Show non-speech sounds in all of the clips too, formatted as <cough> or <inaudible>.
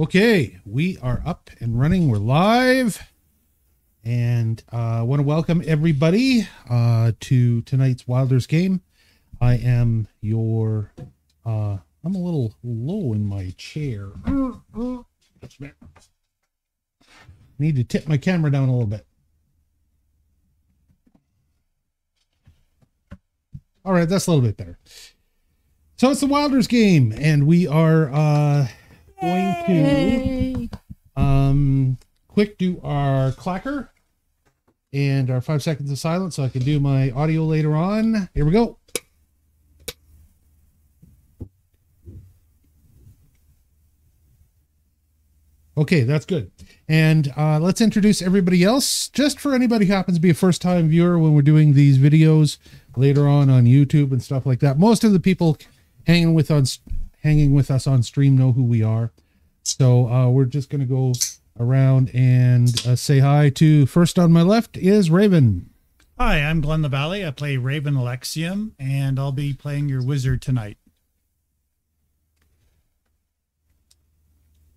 Okay, we are up and running. We're live. And I uh, want to welcome everybody uh, to tonight's Wylders game. I am your. Uh, I'm a little low in my chair. Need to tip my camera down a little bit. All right, that's a little bit better. So it's the Wylders game, and we are uh, going to um, quick do our clacker and our five seconds of silence so I can do my audio later on. Here we go. Okay, that's good. And uh, let's introduce everybody else. Just for anybody who happens to be a first time viewer when we're doing these videos later on on YouTube and stuff like that. Most of the people hanging with us, hanging with us on stream know who we are. So uh, we're just going to go around and uh, say hi to first on my left is Raven. Hi, I'm Glenn LaValle. I play Raven Alexium, and I'll be playing your wizard tonight.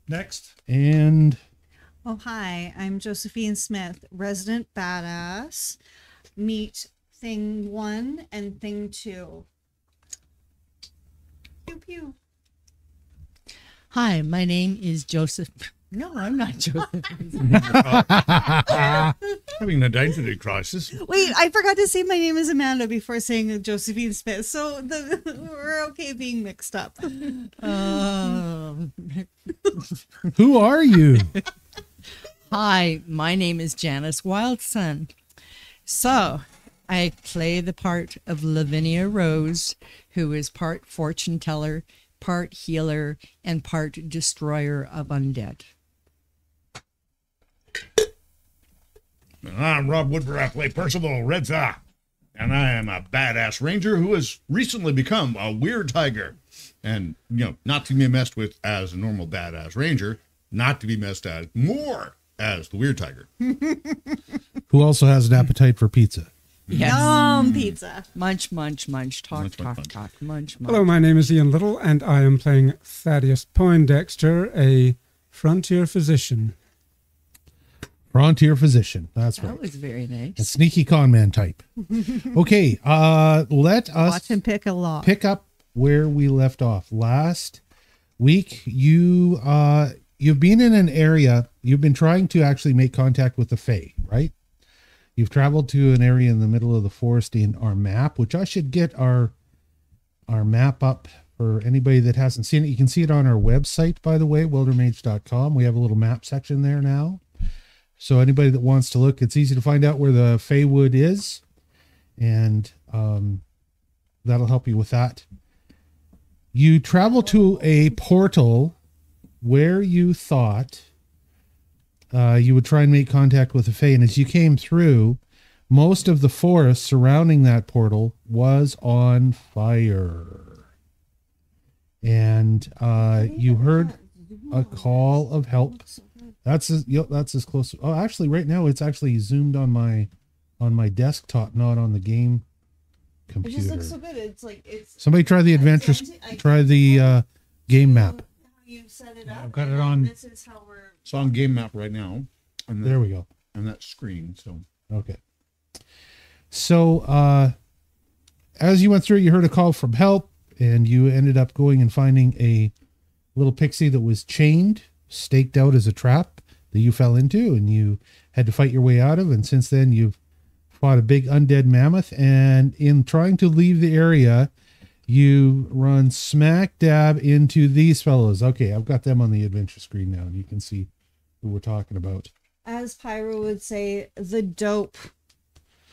Next. And Oh, hi. I'm Josephine Smith, resident badass. Meet thing one and thing two. Pew pew. Hi, my name is Joseph. <laughs> No, I'm not Joseph. <laughs> Having an identity crisis. Wait, I forgot to say my name is Amanda before saying Josephine Smith, so the, <laughs> we're okay being mixed up. Um, who are you? hi, my name is Janice Wildson. So, I play the part of Lavinia Rose, who is part fortune teller, part healer, and part destroyer of undead. I'm Rob Woodward. I play Percival Redza, and I am a badass ranger who has recently become a weird tiger. And, you know, not to be messed with as a normal badass ranger, not to be messed at more as the weird tiger. <laughs> who also has an appetite for pizza. Yes. Yum pizza. Munch, munch, munch, talk, Munch, talk, munch, talk, munch, munch. Hello, my name is Ian Little, and I am playing Thaddeus Poindexter, a frontier physician. Frontier physician. That's right. That was very nice. A sneaky con man type. <laughs> Okay, uh let us Watch him pick a lock. pick up where we left off. Last week you uh you've been in an area, you've been trying to actually make contact with the Fae, right? You've traveled to an area in the middle of the forest in our map, which I should get our our map up for anybody that hasn't seen it. You can see it on our website, by the way, wyldermage.com. We have a little map section there now. So anybody that wants to look, it's easy to find out where the Feywood is. And um, that'll help you with that. You travel to a portal where you thought uh, you would try and make contact with the Fae. And as you came through, most of the forest surrounding that portal was on fire. And uh, you heard a call of help. That's as, yep, that's as close. Oh, actually, right now it's actually zoomed on my on my desktop, not on the game computer. It just looks so good. It's like it's Somebody try the adventure. Try the uh, game map. you set it up. I've got it on- This is how we're It's on game map right now. And There we go. and that screen. So Okay. So, uh, as you went through, you heard a call from help, and you ended up going and finding a little pixie that was chained, staked out as a trap that you fell into, and you had to fight your way out of. And since then, you've fought a big undead mammoth. And in trying to leave the area, you run smack dab into these fellows. Okay, I've got them on the adventure screen now, and you can see who we're talking about. as Pyro would say, the dope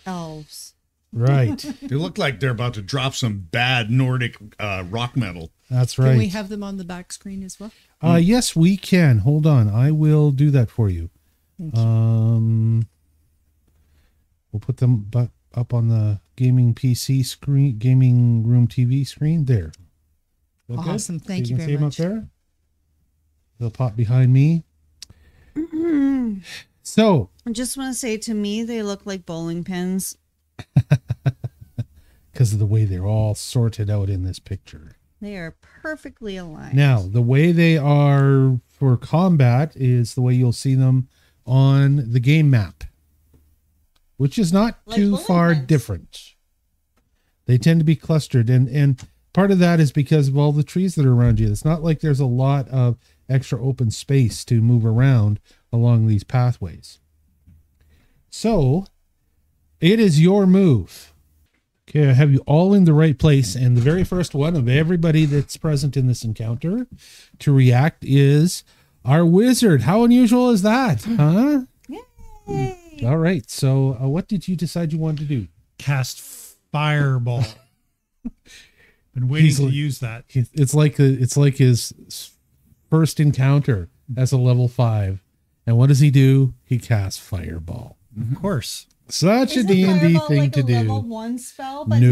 elves. Right. <laughs> they look like they're about to drop some bad Nordic uh, rock metal. That's right. Can we have them on the back screen as well? Uh, yes, we can. Hold on. I will do that for you. Um, we'll put them bu- up on the gaming PC screen, gaming room TV screen. There. Look good? Awesome. Thank So you can very see 'em much. up there. They'll pop behind me. So, I just want to say to me, they look like bowling pins. <laughs> because of the way they're all sorted out in this picture. They are perfectly aligned. Now, the way they are for combat is the way you'll see them on the game map, which is not Like too far pins. different. They tend to be clustered, and and part of that is because of all the trees that are around you. It's not like there's a lot of extra open space to move around along these pathways. So, it is your move. Okay, I have you all in the right place. And the very first one of everybody that's present in this encounter to react is our wizard. How unusual is that? Huh? Yay! All right. So, uh, what did you decide you wanted to do? Cast fireball. <laughs> Been waiting He's to use that. It's like it's like his first encounter as a level five. And what does he do? He casts fireball. Of course. Such a Isn't D and D Fireball thing like to a do. Level one spell, but he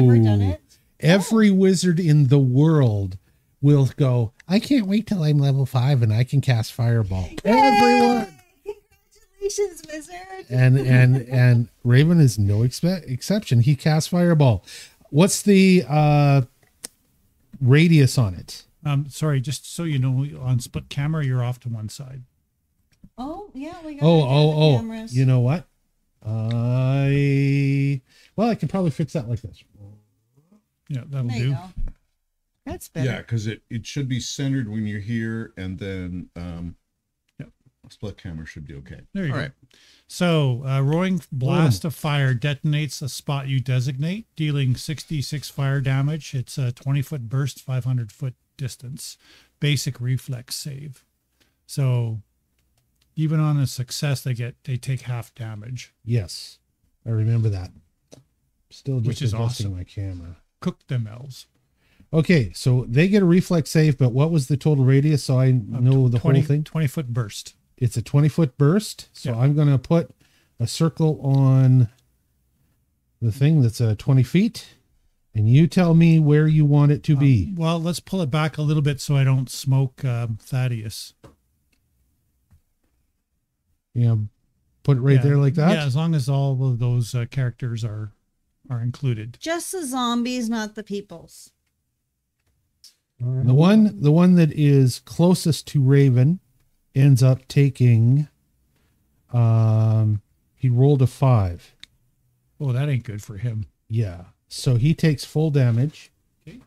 never done No. it. Every wizard in the world will go, I can't wait till I'm level five and I can cast fireball. Everyone. Congratulations, wizard! And and <laughs> and Raven is no expe- exception. He casts fireball. What's the uh radius on it? Um, sorry, just so you know, on split camera, you're off to one side. Oh yeah, we got. Oh, to get oh, oh. cameras. You know what? I well, I can probably fix that like this. Yeah, that'll There you do. go. That's better. Yeah, because it, it should be centered when you're here, and then um, Yep. split camera should be okay. There you All go. right. So, uh, roaring blast of fire detonates a spot you designate, dealing 66 fire damage. It's a 20 foot burst, 500 foot distance. Basic reflex save. So, even on a success, they get they take half damage. Yes, I remember that. Still just Which is awesome. my camera. Cook them elves. Okay, so they get a reflex save, but what was the total radius? So I know the 20, whole thing. 20 foot burst. It's a 20 foot burst. So Yeah. I'm going to put a circle on the thing that's uh, 20 feet. And you tell me where you want it to be. Well, let's pull it back a little bit so I don't smoke um, Thaddeus. You know, put it right Yeah. there like that. Yeah, as long as all of those uh, characters are are included. Just the zombies, not the peoples. The one, the one that is closest to Raven, ends up taking. Um, he rolled a five. Oh, that ain't good for him. Yeah, so he takes full damage. Okay.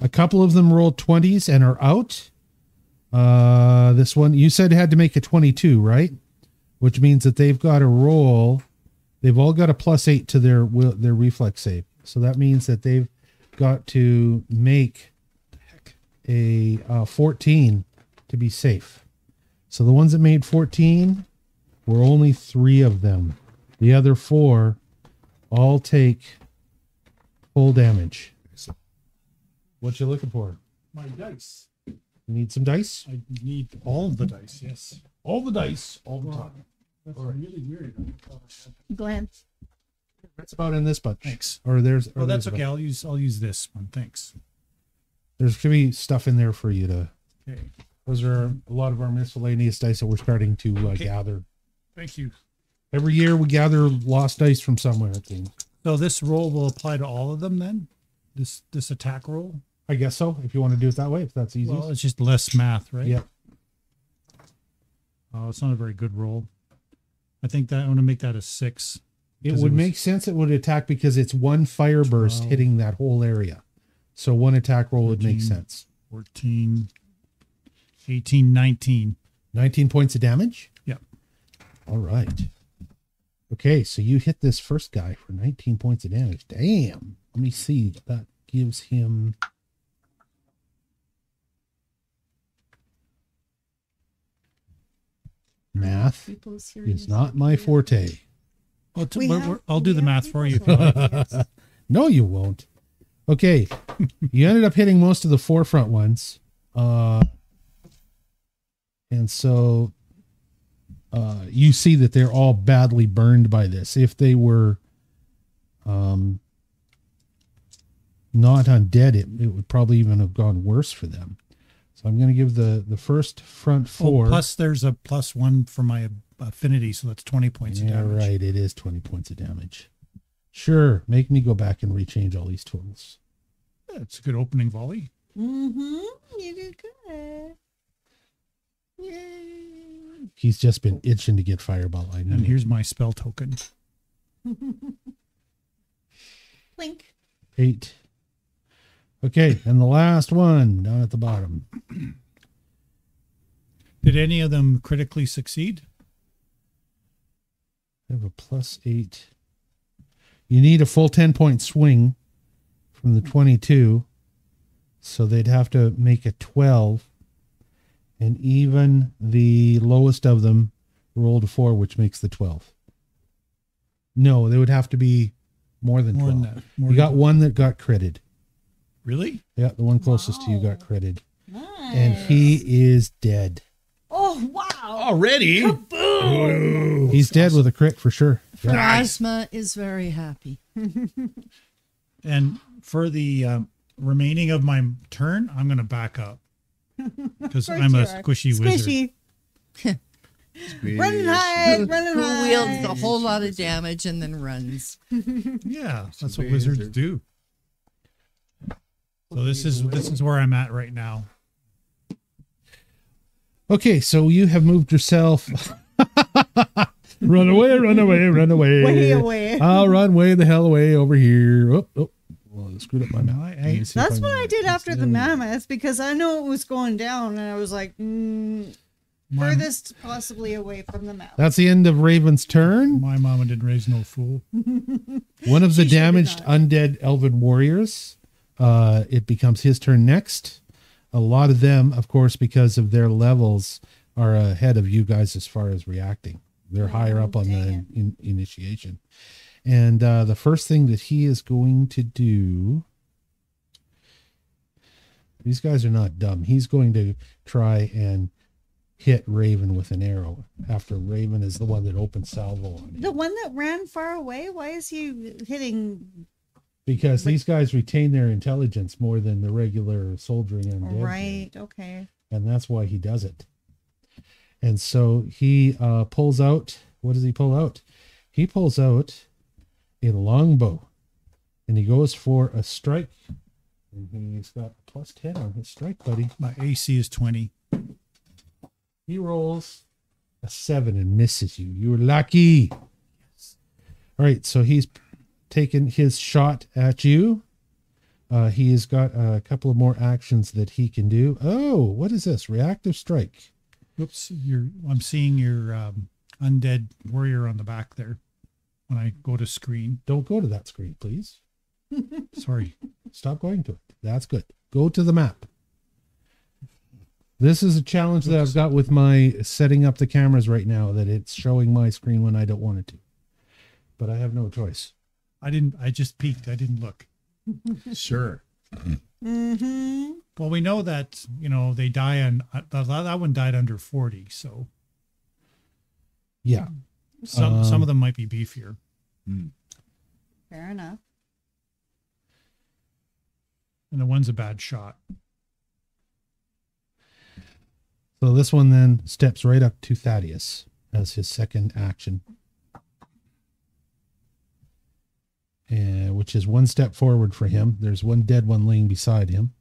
A couple of them rolled twenties and are out. Uh, this one you said had to make a twenty-two, right? Which means that they've got to roll. They've all got a plus eight to their will, their reflex save. So that means that they've got to make a uh, fourteen to be safe. So the ones that made fourteen were only three of them. The other four all take full damage. What you looking for? My dice. You need some dice? I need all of the dice. Yes. All the dice, all the time. That's really weird. Glenn. That's about in this bunch. Thanks. Or there's. Or Oh, that's there's okay. about- I'll use I'll use this one. Thanks. There's gonna be stuff in there for you to. Okay. Those are a lot of our miscellaneous dice that we're starting to uh, Okay. gather. Thank you. Every year we gather lost dice from somewhere. It seems. So this roll will apply to all of them then? This this attack roll? I guess so. If you want to do it that way, if that's easy. Well, it's just less math, right? yeah. Oh, it's not a very good roll. I think that I want to make that a six. It would was- make sense. It would attack because it's one fire burst Twelve. hitting that whole area. So one attack roll would make sense. 14, 18, 19. 19 points of damage. Yep. All right. Okay, so you hit this first guy for 19 points of damage. Damn. Let me see. That gives him. Math is not my forte. Well, t- We we're- have- we're- I'll do we the have math for you. if people you like. Yes. <laughs> No, you won't. Okay. you ended up hitting most of the forefront ones. Uh, and so uh, you see that they're all badly burned by this. If they were um, not undead, it, it would probably even have gone worse for them. So I'm going to give the, the first front Oh, four. plus there's a plus one for my affinity, so that's 20 points of yeah, damage. right. It is 20 points of damage. Sure, make me go back and rechange all these totals. That's a good opening volley. Mm-hmm. You did good. Yay. He's just been itching to get fireball. I know. And here's my spell token. <laughs> Blink. eight. Okay, and the last one down at the bottom. Did any of them critically succeed? I have a plus eight. You need a full 10 point swing from the 22. So they'd have to make a 12. And even the lowest of them rolled a four, which makes the 12. No, they would have to be more than More 12. than that. More you than got one that got critted. Really? Yeah, the one closest to you got critted. Nice. And he is dead. Oh wow. Already? kaboom! He's dead with a crit for sure. Yeah. Plasma is very happy. <laughs> And for the um, remaining of my turn, I'm going to back up <laughs> because I'm a you are. squishy, wizard. <laughs> Squishy. Run and hide. Run and Who wields a whole lot of damage and then runs. Yeah, that's what wizards do. So this is this is where I'm at right now. Okay, so you have moved yourself. <laughs> run away, run away, run away. Way away. I'll run way the hell away over here. Oh, oh. Well, I screwed up my map. I- I- Let me see if That's I what I did after the There we mammoth because I know it was going down, and I was like, mm, My, furthest possibly away from the mouth. That's the end of Raven's turn. my mama didn't raise no fool. One of the She sure did damaged undead elven warriors. Uh, it becomes his turn next. A lot of them, of course, because of their levels, are ahead of you guys as far as reacting. They're higher up on the in, initiation. And uh, the first thing that he is going to do. These guys are not dumb. He's going to try and hit Raven with an arrow after Raven is the one that opened salvo on him. The one that ran far away. Why is he hitting? Because these guys retain their intelligence more than the regular soldiering undead, do. Right. Okay. and that's why he does it. And so he uh, pulls out. What does he pull out? He pulls out a longbow, and he goes for a strike. And he's got plus ten on his strike, buddy. My AC is 20. He rolls a seven and misses you. You're lucky. All right, so he's taken his shot at you. Uh, he has got a couple of more actions that he can do. Oh, what is this? Reactive strike. Oops, you're. I'm seeing your um, undead warrior on the back there. When I go to screen, Don't go to that screen, please. <laughs> sorry. Stop going to it. That's good. Go to the map. This is a challenge that I've got with my setting up the cameras right now that it's showing my screen when I don't want it to. But I have no choice. I didn't. I just peeked. I didn't look. <laughs> Sure. Mm-hmm. Well, we know that you know they die on uh, that, that one died under 40. So Yeah. some some Um, of them might be beefier. Fair enough. And the one's a bad shot. So this one then steps right up to Thaddeus as his second action. And which is one step forward for him. There's one dead one laying beside him.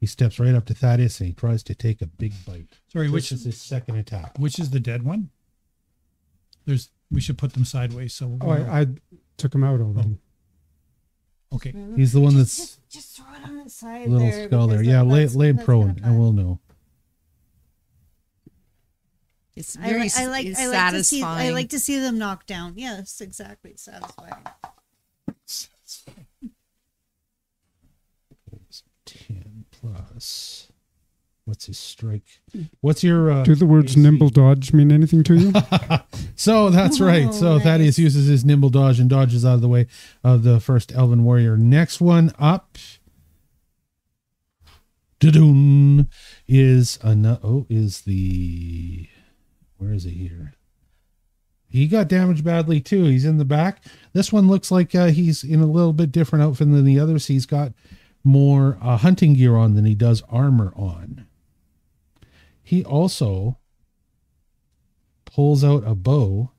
He steps right up to Thaddeus and he tries to take a big bite. Sorry, This which is his second attack. which is the dead one? There's. We should put them sideways. So we'll Oh, I, I took him out already. Oh. okay. He's the one that's Just, just throw it on its a side. little there, skull there. Yeah, lay, that's- lay him prone kinda and we'll know. It's I, very li- I like. it's I like to see. satisfying. I like to see them knocked down. Yes, exactly. Satisfying. 10 plus. What's his strike? What's your. Uh, Do the words AC? nimble dodge mean anything to you? <laughs> So that's right. Oh, So Thaddeus uses his nimble dodge and dodges out of the way of the first elven warrior. Next one up. Da-doon, is a oh is the where is he here? He got damaged badly too. He's in the back. This one looks like uh, he's in a little bit different outfit than the others. He's got more uh, hunting gear on than he does armor on. He also pulls out a bow,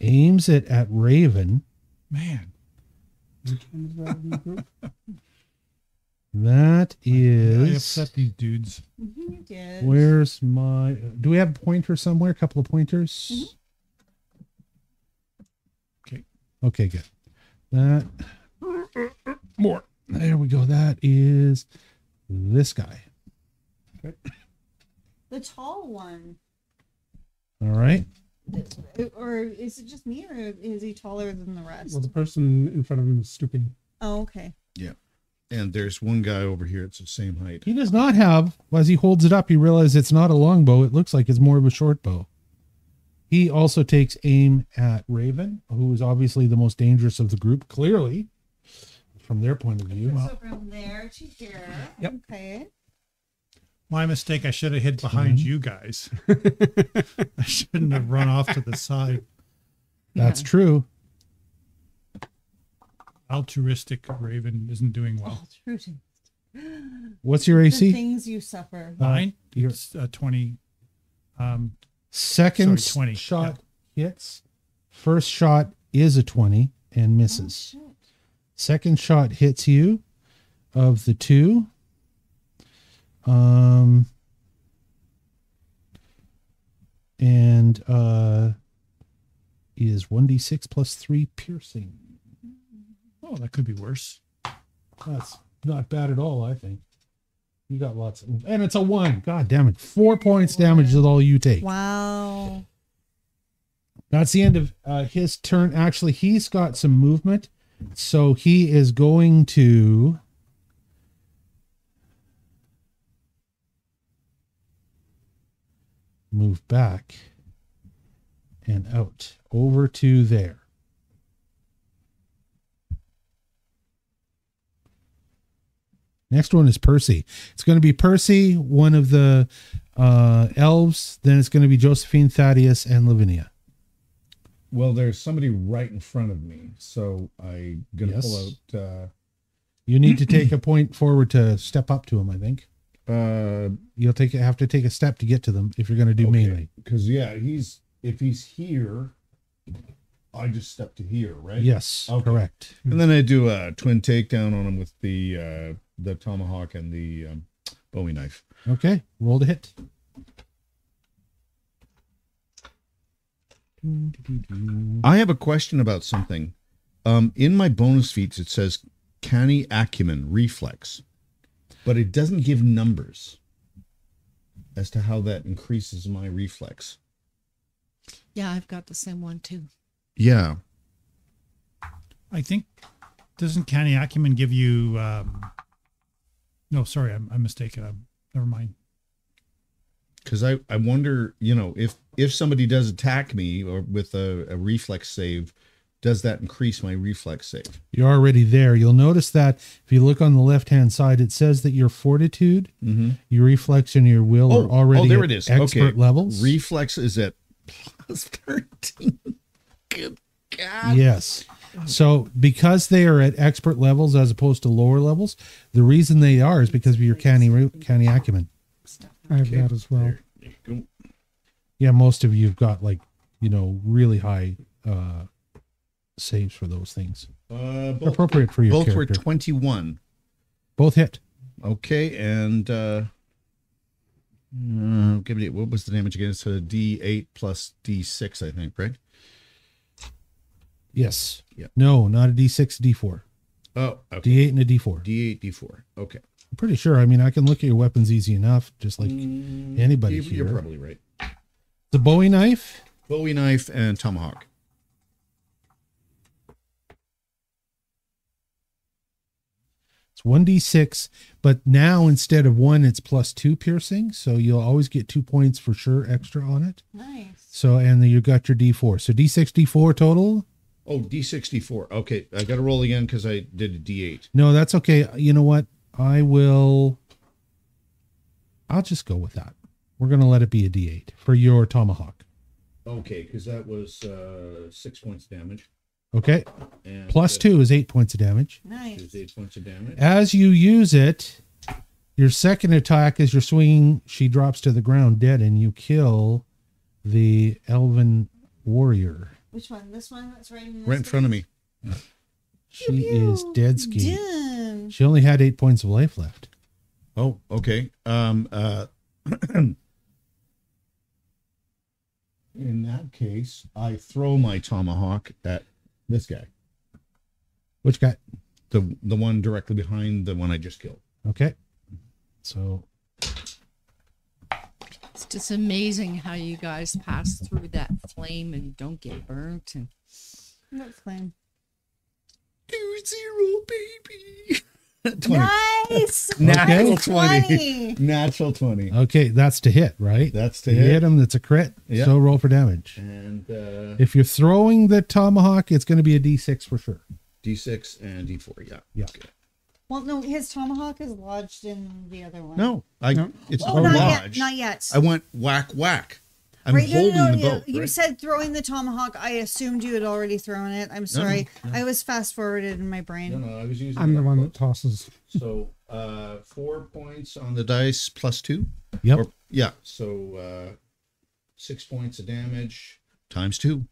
aims it at Raven, Man, Which one is that in the group? <laughs> That I upset these dudes. You did. Where's my? Do we have a pointer somewhere? A couple of pointers. Okay. Okay, good. That <laughs> more. There we go. That is this guy. The tall one. All right. Or is it just me, or is he taller than the rest? Well, the person in front of him is stooping. Oh, okay. Yeah. And there's one guy over here. It's the same height. He does not have. As he holds it up, he realizes it's not a long bow. It looks like it's more of a short bow. He also takes aim at Raven, who is obviously the most dangerous of the group. Clearly, from their point of view. so from there to here. Yep. Okay. My mistake. I should have hid behind you guys. <laughs> I shouldn't have run off to the <laughs> side. That's true. Altruistic Raven isn't doing well. True. to- What's your AC? The AC? things you suffer. Mine, you're- uh, 20. Um, Second Sorry, 20, shot hits. First shot is a 20 and misses. Oh, shit. Second shot hits you of the two. Um and uh is 1d6 plus 3 piercing. oh, that could be worse. That's not bad at all, I think. You got lots of, and it's a 1. God damn it. 4 points damage is all you take. Wow. That's the end of uh, his turn. Actually, he's got some movement. So he is going to. Move back and out over to there. Next one is Percy. It's going to be Percy, one of the uh, elves. Then it's going to be Josephine, Thaddeus, and Lavinia. Well, there's somebody right in front of me, so I'm gonna Yes. pull out. Uh, You need to take a point forward to step up to him. I think uh, you'll take have to take a step to get to them if you're going to do melee. because yeah, he's if he's here, I just step to here, right? Yes, Okay. correct. And then I do a twin takedown on him with the uh, the tomahawk and the um, Bowie knife. Okay, roll to hit. I have a question about something. Um, in my bonus feats, it says canny acumen reflex, but it doesn't give numbers as to how that increases my reflex. Yeah, I've got the same one too. Yeah. I think doesn't canny acumen give you? Um, no, sorry, I'm, I'm mistaken. I'm, never mind. because I, I wonder you know if if somebody does attack me or with a, a reflex save does that increase my reflex save You're already there. You'll notice that if you look on the left hand side, it says that your fortitude, mm-hmm. your reflex, and your will are already there at it is expert okay levels. reflex is at plus <laughs> 13 good god Yes. So because they are at expert levels as opposed to lower levels, the reason they are is because of your canny canny acumen. I have Okay. that as well. There you go. Yeah, most of you've got like you know really high uh saves for those things. Uh, both, Appropriate for your both were 21 Both hit. okay and uh uh, give me what was the damage again? It's a D8 plus D6, I think, right? Yes. Yeah. No, not a D6, D4. Oh, okay. D8 and a D4. D8, D4. Okay. I'm pretty sure. I mean, I can look at your weapons easy enough, just like Mm, anybody you- here. You're probably right. The Bowie knife. Bowie knife and tomahawk. It's 1d6, but now instead of one, it's plus two piercing. So you'll always get two points for sure extra on it. Nice. So, and then you got your d4. So d6, d4 total. Oh, D64. Okay, I got to roll again because I did a D8. No, that's okay. You know what? I will. I'll just go with that. We're going to let it be a d8 for your tomahawk. Okay, because that was uh, six points damage. Okay. And two is eight points of damage. Nice. is eight points of damage. As you use it, your second attack as you're swinging, she drops to the ground dead, and you kill the elven warrior. Which one? This one that's right in this Right in front of me. She is dead ski. Done. She only had eight points of life left. Oh, okay. Um, uh, <clears throat> in that case, I throw my tomahawk at this guy, Which guy? the the one directly behind the one I just killed. Okay. So It's just amazing how you guys pass through that flame and don't get burnt. And What flame? Two zero, baby. <laughs> 20. Nice. <laughs> Natural Okay. 20. Natural 20. okay, that's to hit, right? That's to You hit hit. him. That's a crit. Yeah. So roll for damage. And uh, If you're throwing the tomahawk, it's going to be a d6 for sure. D6 and D4. Yeah. Yeah. Okay. Well, no, his tomahawk is lodged in the other one. No, I. No. It's Oh, not not yet. lodged. Not yet. I went whack whack. I'm right, holding no, no, the no, boat. You right? said throwing the tomahawk. I assumed you had already thrown it. I'm sorry. I was fast forwarded in my brain. No, no, I was using. I'm the that one boat. that tosses. So uh, four points on the dice plus two. Yep. Or, yeah. So uh, six points of damage times two.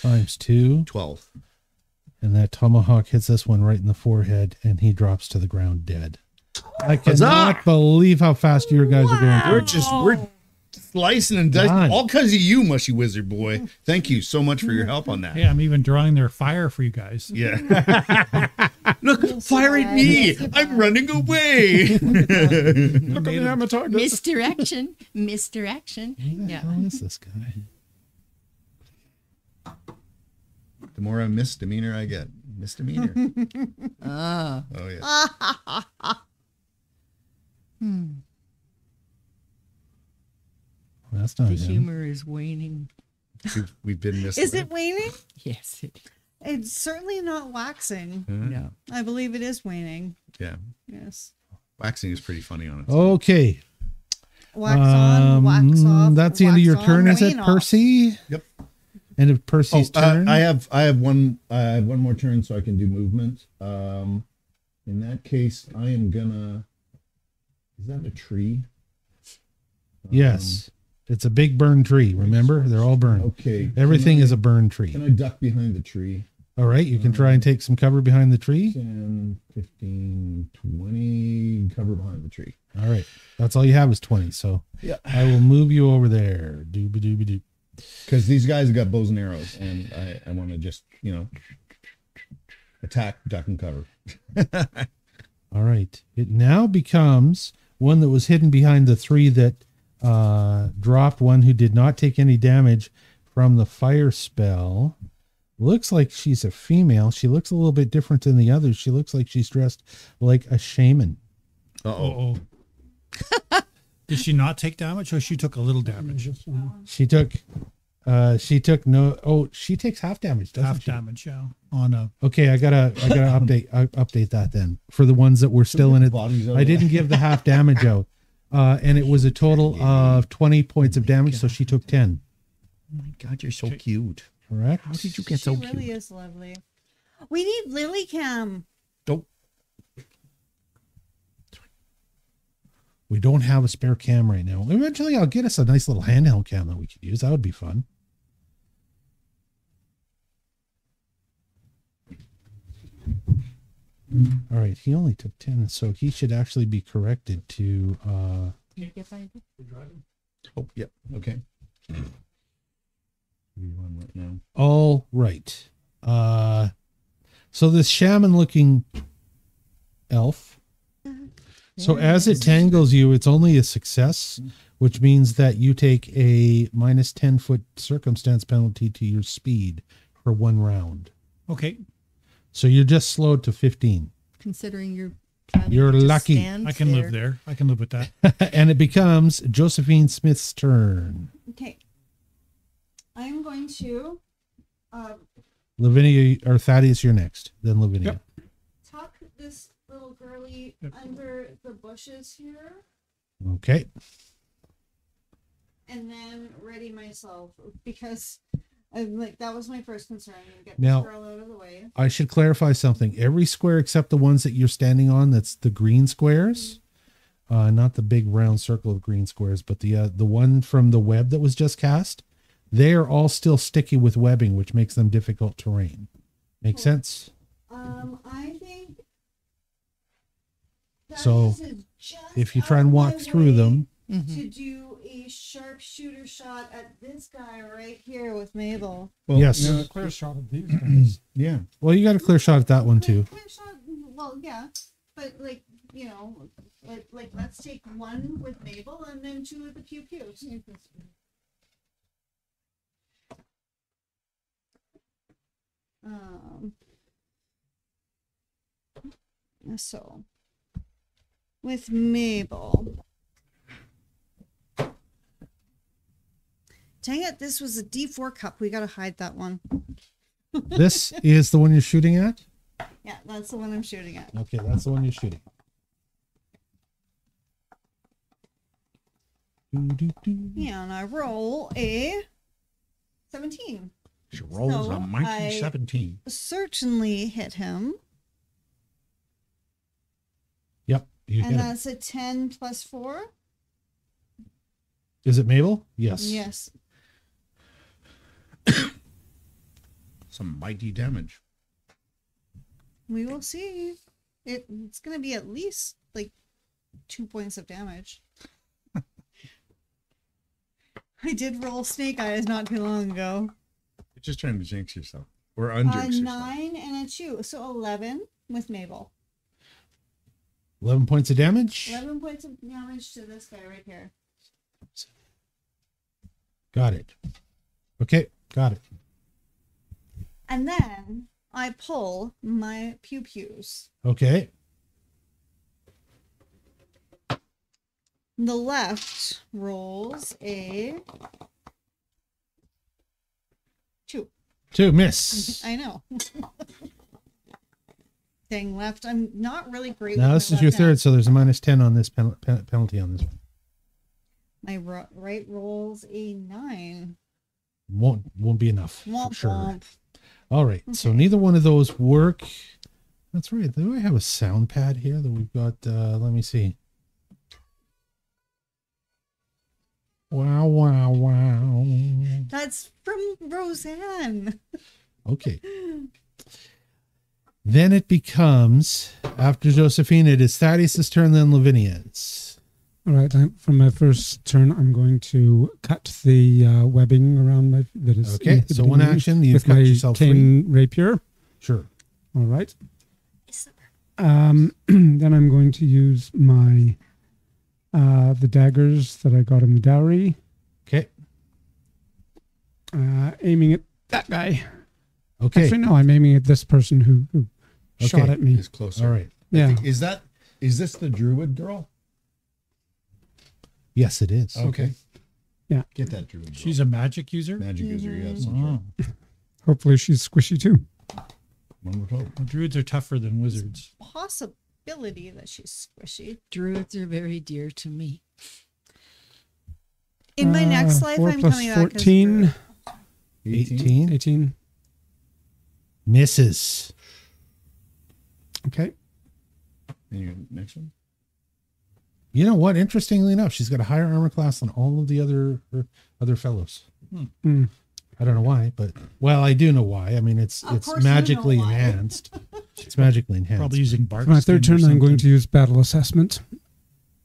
Times two. Twelve. And that tomahawk hits this one right in the forehead and he drops to the ground dead. I Huzzah! cannot believe how fast your guys are going. We're just we're slicing and dicing Done. all because of you, mushy wizard boy. Thank you so much for your help on that. Yeah, I'm even drawing their fire for you guys. Yeah. <laughs> Look, fire at me. I'm running away. <laughs> Look at the hammer target. misdirection, misdirection. Yeah. hell is this guy? the more I misdemeanor I get. Misdemeanor. Ah. <laughs> Oh yeah. That's not The him. humor is waning. We've, we've been <laughs> missing. Is it waning? Yes, it, It's certainly not waxing. no. I believe it is waning. Yeah. Yes. Waxing is pretty funny on it. Okay. Wax on, wax Um, off. That's the end of your on, turn, is it, off. Percy? Yep. End of Oh, Percy's uh, turn. I have I have one I have one more turn so I can do movement. Um, in that case, I am gonna. Is that a tree? yes. It's a big burned tree. Remember? They're all burned. Okay. Everything Can is a burned tree. Can I duck behind the tree? All right. You can try and take some cover behind the tree. 10, 15, 20, cover behind the tree. All right. That's all you have is 20. So Yeah. I will move you over there. Dooby dooby doo. Because these guys have got bows and arrows, and I, I want to just, you know, attack, duck, and cover. <laughs> All right. It now becomes one that was hidden behind the three that uh, dropped one who did not take any damage from the fire spell. Looks like she's a female. She looks a little bit different than the others. She looks like she's dressed like a shaman. Uh oh. <laughs> Did she not take damage or she took a little damage? She took uh she took no oh she takes half damage, doesn't Half she? damage, yeah. On a Okay, I gotta I gotta <laughs> update I update that then for the ones that were still in it. Bodies I didn't give the half damage out. Uh and it was a total of 20 points of damage, so she took 10. Oh my god, you're so cute. Correct? How did you get She so really cute? is lovely. We need Lily Cam. Don't. We don't have a spare cam right now. Eventually I'll get us a nice little handheld cam that we could use. That would be fun. All right, he only took 10, so he should actually be corrected to uh You get my? Oh, yep. Okay. Give you one right. All right. Uh so this shaman looking elf. So as it tangles you, it's only a success, which means that you take a minus 10 foot circumstance penalty to your speed for one round. okay. So you're just slowed to 15. Considering you're planning You're to lucky. I can live there. I can live with that. <laughs> and it becomes Josephine Smith's turn. Okay. I'm going to uh, Lavinia or Thaddeus, you're next. Then Lavinia. Yep. tuck this little girly under the bushes here Okay. and then ready myself because I'm like that was my first concern. Get Now- girl out of the way. I should clarify something. Every square except the ones that you're standing on, that's the green squares, uh, not the big round circle of green squares, but the uh, the one from the web that was just cast. They are all still sticky with webbing, which makes them difficult terrain. Make sense? Um, I think. that So, this is just If you try and walk my through way them, To do a sharpshooter shot at this guy right here with Mabel. Well, Yes. no, A clear shot of these <clears throat> guys. yeah. well, you got a clear shot at that one too. Clear shot, well, yeah, but like you know, like like let's take one with Mabel and then two with the pew pews. Um. So, with Mabel. Dang it, this was a D4 cup. We gotta hide that one. <laughs> This is the one you're shooting at. Yeah, that's the one I'm shooting at. Okay, that's the one you're shooting. Doo-doo-doo. And I roll a 17. She rolls So, a mighty I- 17. Certainly hit him. Yep, you and that's a 10 plus 4. Is it Mabel? Yes. Yes. <coughs> Some mighty damage. We will see. It, it's going to be at least like two points of damage. <laughs> I did roll snake eyes not too long ago. You're just trying to jinx yourself. Or A unjinx yourself. nine and a two. So 11 with Mabel. 11 points of damage. 11 points of damage to this guy right here. Got it. Okay, got it. And then I pull my pew pews. Okay. The left rolls a two. Two miss. I know. <laughs> Thing left. I'm not really great. Now this is your hand. third, so there's a minus 10 on this pen, pen, penalty on this one. My right rolls a nine. Won't won't be enough. for sure. All right. So neither one of those work. That's right. Do I have a sound pad here that we've got? Uh, let me see. Wow, wow, wow. That's from Roseanne. <laughs> Okay. Then it becomes, after Josephine, it is Thaddeus' turn, then Lavinia's. All right. I, from my first turn, I'm going to cut the uh, webbing around my that is Okay, so one action, you with cut my yourself free. cane rapier. Sure. All right. Um, <clears throat> then I'm going to use my uh, the daggers that I got in the dowry, Okay. uh, aiming at that guy. Okay. Actually, no, I'm aiming at this person who, who shot at me. Is closer. All right. Yeah. Is that is this the druid girl? Yes, it is. Okay. Yeah. Get that druid girl. She's a magic user. magic user, yes. Oh. Hopefully, she's squishy too. One would hope. Well, druids are tougher than wizards. Possibility that she's squishy. Druids are very dear to me. In my next Uh, life, I'm plus coming back as a 14, 18 18. misses. Okay. And your next one? You know what? Interestingly enough, she's got a higher armor class than all of the other her other fellows. Hmm. I don't know why, but well, I do know why. I mean, it's Of it's course you know magically why. enhanced. It's magically enhanced. Probably using bark. For my third turn, I'm going to use battle assessment.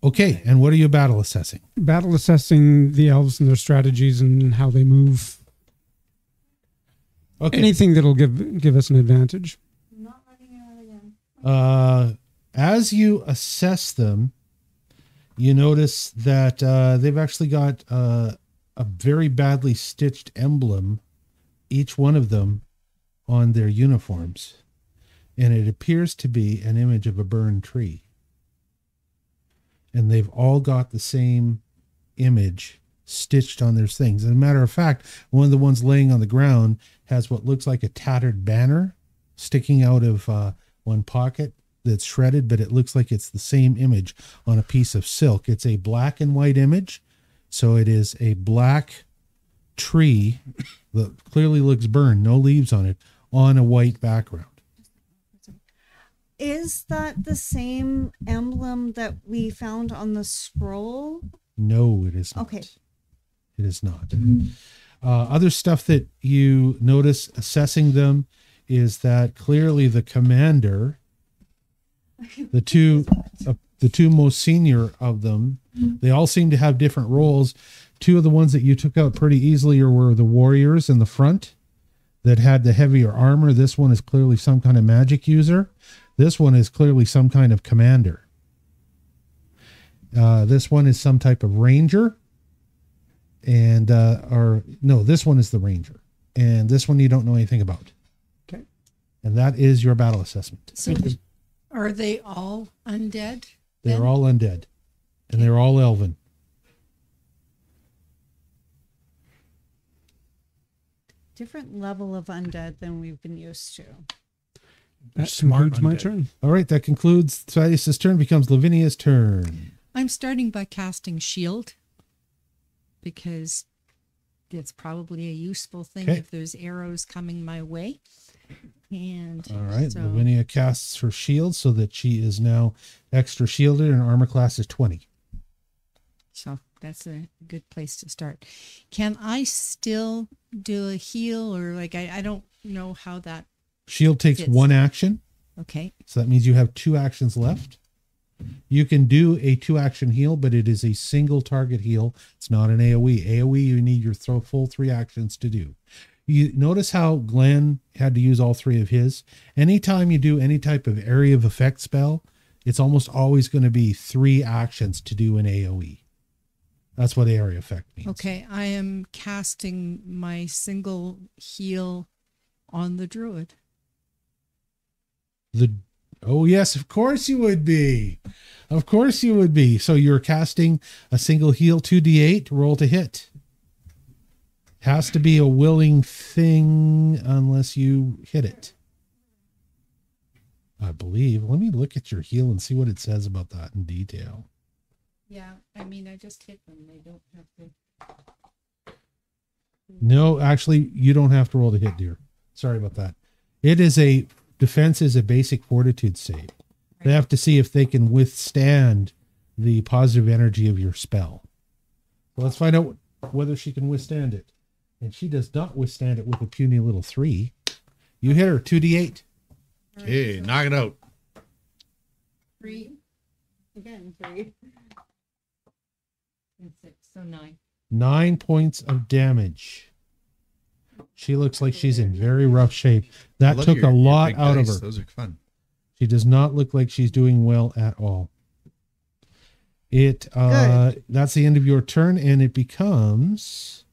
Okay, and what are you battle assessing? Battle assessing the elves and their strategies and how they move. Okay. Anything that'll give give us an advantage. I'm not letting you out again. Uh, as you assess them, you notice that uh, they've actually got uh, a very badly stitched emblem, each one of them, on their uniforms, and it appears to be an image of a burned tree. And they've all got the same image stitched on their things. As a matter of fact, one of the ones laying on the ground has what looks like a tattered banner sticking out of uh, one pocket that's shredded, but it looks like it's the same image on a piece of silk. It's a black and white image. So it is a black tree that clearly looks burned, no leaves on it, on a white background. Is that the same emblem that we found on the scroll? No, it is not. Okay. It is not. Uh, other stuff that you notice assessing them is that clearly the commander, the two, uh, the two most senior of them, they all seem to have different roles. Two of the ones that you took out pretty easily were the warriors in the front that had the heavier armor. This one is clearly some kind of magic user. This one is clearly some kind of commander. Uh, this one is some type of ranger, and uh, or no, this one is the ranger, and this one you don't know anything about. Okay. And that is your battle assessment. So are they all undead? They're then? all undead, and they're all elven. Different level of undead than we've been used to. That Smart concludes my turn. All right, that concludes Thaddeus' turn. Becomes Lavinia's turn. I'm starting by casting shield because it's probably a useful thing Okay. if there's arrows coming my way. And All right, so, Lavinia casts her shield so that she is now extra shielded, and armor class is twenty. so that's a good place to start. Can I still do a heal or like I, I don't know how that Shield takes Yes. one action, okay. so that means you have two actions left. You can do a two action heal, but it is a single target heal. It's not an AoE. AoE you need your throw full three actions to do. You notice how Glenn had to use all three of his. Anytime you do any type of area of effect spell, it's almost always going to be three actions to do an AoE. That's what area effect means. Okay, I am casting my single heal on the druid. The oh yes, of course you would be. Of course you would be. So you're casting a single heal 2d8 roll to hit. Has to be a willing thing unless you hit it. I believe. Let me look at your heal and see what it says about that in detail. Yeah, I mean I just hit them. They don't have to No, actually, you don't have to roll to hit, dear. Sorry about that. It is a defense is a basic fortitude save. They have to see if they can withstand the positive energy of your spell. Let's find out whether she can withstand it. And she does not withstand it with a puny little three. You hit her 2d8. Hey, knock it out. three Again, three. and six, so nine. Nine points of damage. She looks like she's in very rough shape. That took your- a lot big out of her. Those are fun. She does not look like she's doing well at all. It uh that's the end of your turn and it becomes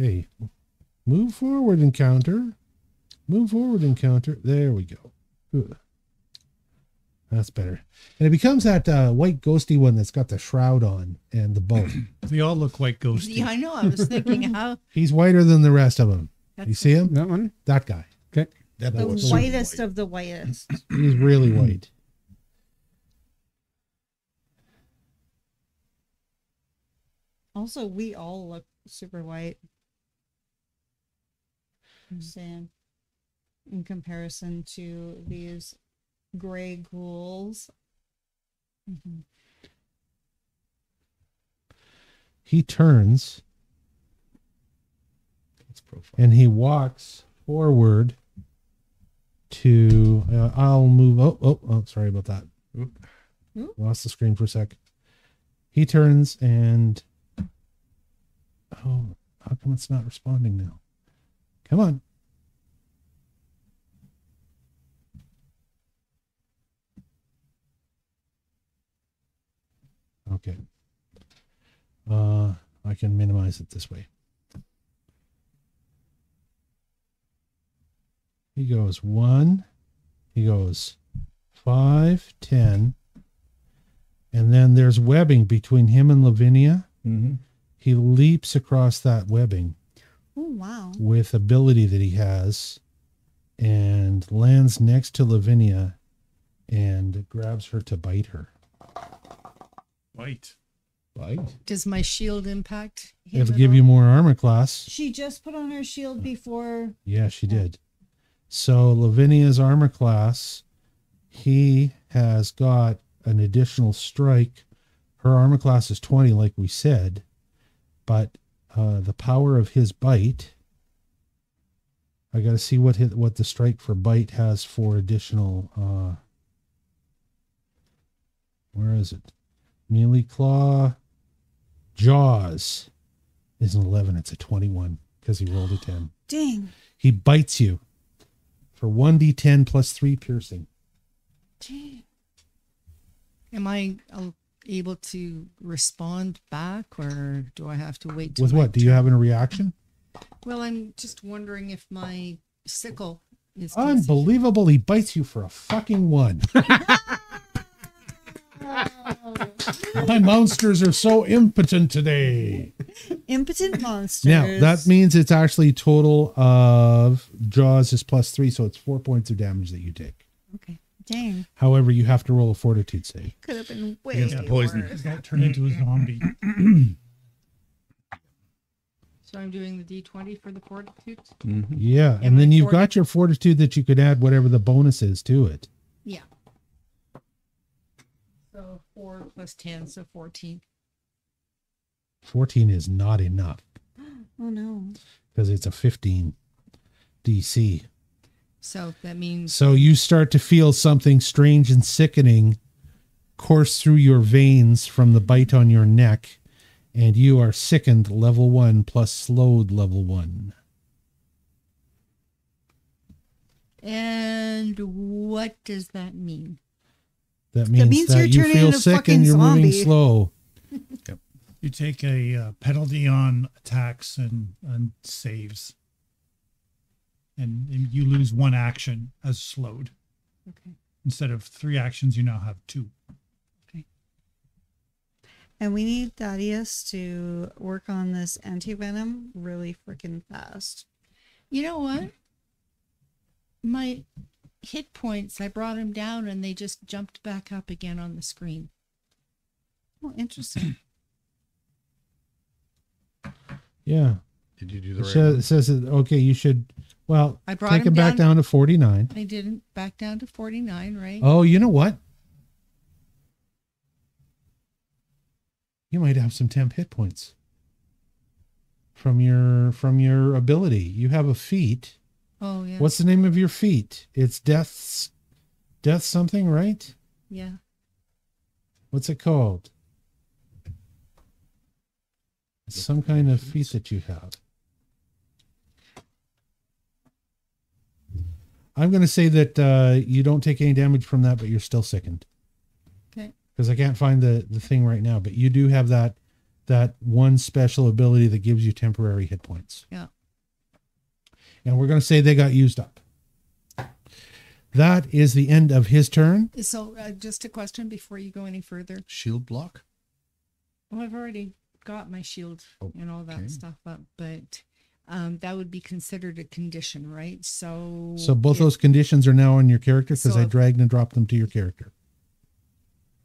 Hey, move forward encounter. Move forward encounter. There we go. Ugh. That's better. And it becomes that uh, white ghosty one that's got the shroud on and the bow. <clears throat> They all look white ghosty. Yeah, I know. I was thinking how <laughs> He's whiter than the rest of them. You see him? That one? That guy. Okay. That The boy was super whitest white. of the whitest. <clears throat> He's really <clears throat> white. Also, we all look super white. Saying, in comparison to these gray ghouls. He turns That's profile. and he walks forward to. Uh, I'll move. Oh, oh, oh, sorry about that. Oop. Lost the screen for a sec. He turns and. Oh, how come it's not responding now? Come on. Okay. Uh, I can minimize it this way. He goes one. He goes five, ten, and then there's webbing between him and Lavinia. Mm-hmm. He leaps across that webbing Oh, wow. with ability that he has and lands next to Lavinia and grabs her to bite her. White. Bite? does my shield impact? It'll give all? you more armor class. She just put on her shield before. Yeah, she did. So Lavinia's armor class, he has got an additional strike. Her armor class is 20, like we said. but uh, the power of his bite. I got to see what hit, what the strike for bite has for additional. Uh, where is it? Melee claw, jaws is an eleven. It's a twenty-one because he rolled a <gasps> ten. Dang. He bites you for one d10 plus three piercing. Dang. Am I able to respond back, or do I have to wait? With what? Do you have a reaction? Well, I'm just wondering if my sickle is considered- Unbelievable! He bites you for a fucking one. <laughs> My monsters are so impotent today. Impotent monsters. Now that means it's actually total of jaws is plus three, so it's four points of damage that you take. Okay. Dang. However, you have to roll a fortitude save. Could have been way Against the poison. worse. Got turned into a zombie. <clears throat> So I'm doing the D20 for the fortitude. Mm-hmm. Yeah, And and then you've forti- got your fortitude that you could add whatever the bonus is to it. Yeah. So four plus ten, so fourteen. Fourteen is not enough <gasps> Oh no. because it's a fifteen DC. So that means So you start to feel something strange and sickening course through your veins from the bite on your neck, and you are sickened level one plus slowed level one. And what does that mean? That means that, means you're you turning feel into sick and you're moving zombie. slow. <laughs> You take a uh, penalty on attacks and, and saves. And, and you lose one action as slowed. Okay. Instead of three actions, you now have two. Okay. And we need Thaddeus to work on this anti venom really freaking fast. You know what? My hit points, I brought them down and they just jumped back up again on the screen. Oh, interesting. <clears throat> Yeah. Did you do the It right says, one? it says that, okay, you should, well, I brought take him him back down- down to 49. I didn't back down to 49, right? Oh, you know what? You might have some temp hit points from your from your ability. You have a feat. Oh, yeah. What's the name of your feat? It's death's death something, right? Yeah. What's it called? It's some kind of feat that you have. I'm going to say that uh, you don't take any damage from that, but you're still sickened. Okay. Because I can't find the, the thing right now, but you do have that that one special ability that gives you temporary hit points. Yeah. And we're going to say they got used up. That is the end of his turn. So, uh, just a question before you go any further. Shield block? Well, I've already got my shield and all that Okay. stuff up, but um, that would be considered a condition, right? So, So both if, those conditions are now on your character because So I dragged and dropped them to your character.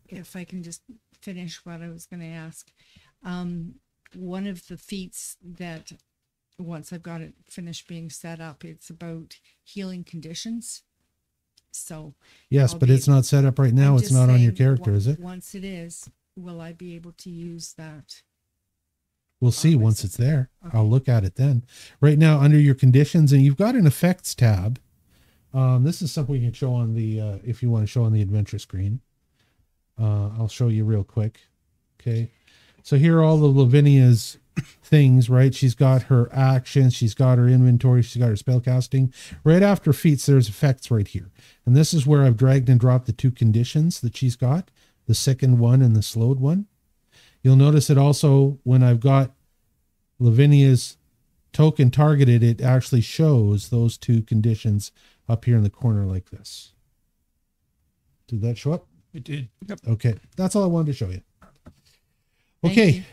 if I can just finish what I was going to ask, um, one of the feats that once I've got it finished being set up, it's about healing conditions. So Yes, I'll but it's not set up right now. I'm it's not on your character, on- is it? Once it is, will I be able to use that? We'll see once it's there. Okay. I'll look at it then. Right now, under your conditions, and you've got an effects tab. Um, this is something you can show on the uh, if you want to show on the adventure screen. Uh, I'll show you real quick. Okay, so here are all the Lavinia's <coughs> things. Right, she's got her actions, she's got her inventory, she's got her spell casting. Right after feats, there's effects right here, and this is where I've dragged and dropped the two conditions that she's got: the second one and the slowed one. You'll notice it also when I've got Lavinia's token targeted, it actually shows those two conditions up here in the corner like this. Did that show up? It did. Okay. That's all I wanted to show you. Thank Okay.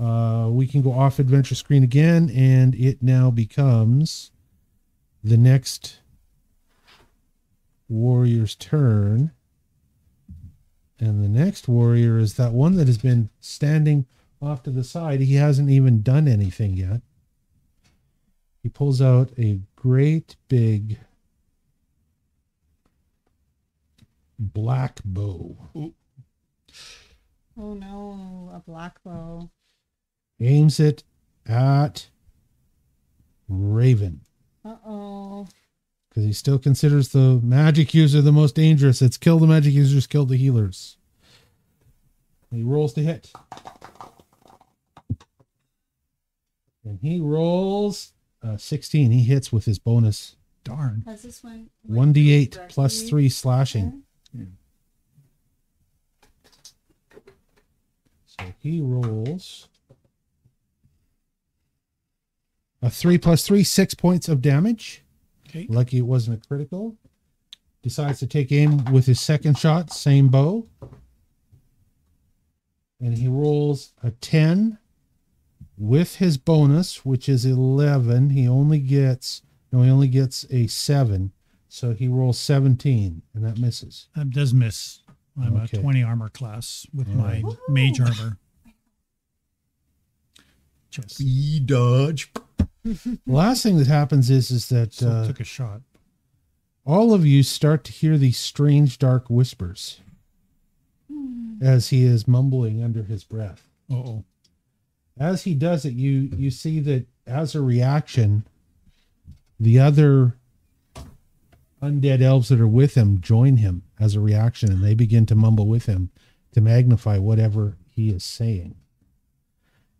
Uh, we can go off adventure screen again, and it now becomes the next warrior's turn. And the next warrior is that one that has been standing off to the side. He hasn't even done anything yet. He pulls out a great big black bow. Oh no, a black bow. Aims it at Raven Uh oh. Because he still considers the magic user the most dangerous. It's kill the magic users, kill the healers. He rolls to hit. And he rolls uh, 16. He hits with his bonus Darn. Has this one 1d8 plus 3 slashing. So he rolls a 3 plus 3, 6 points of damage. Okay. Lucky it wasn't a critical. Decides to take aim with his second shot, same bow. And he rolls a 10 with his bonus, which is 11. He only gets, no, he only gets a 7. So he rolls 17, and that misses. That does miss. I'm Okay. a 20 armor class with All my right. mage armor. Just Speed dodge. The <laughs> last thing that happens is, is that so uh, took a shot. all of you start to hear these strange dark whispers as he is mumbling under his breath. Oh, as he does it you you see that as a reaction the other undead elves that are with him join him as a reaction and they begin to mumble with him to magnify whatever he is saying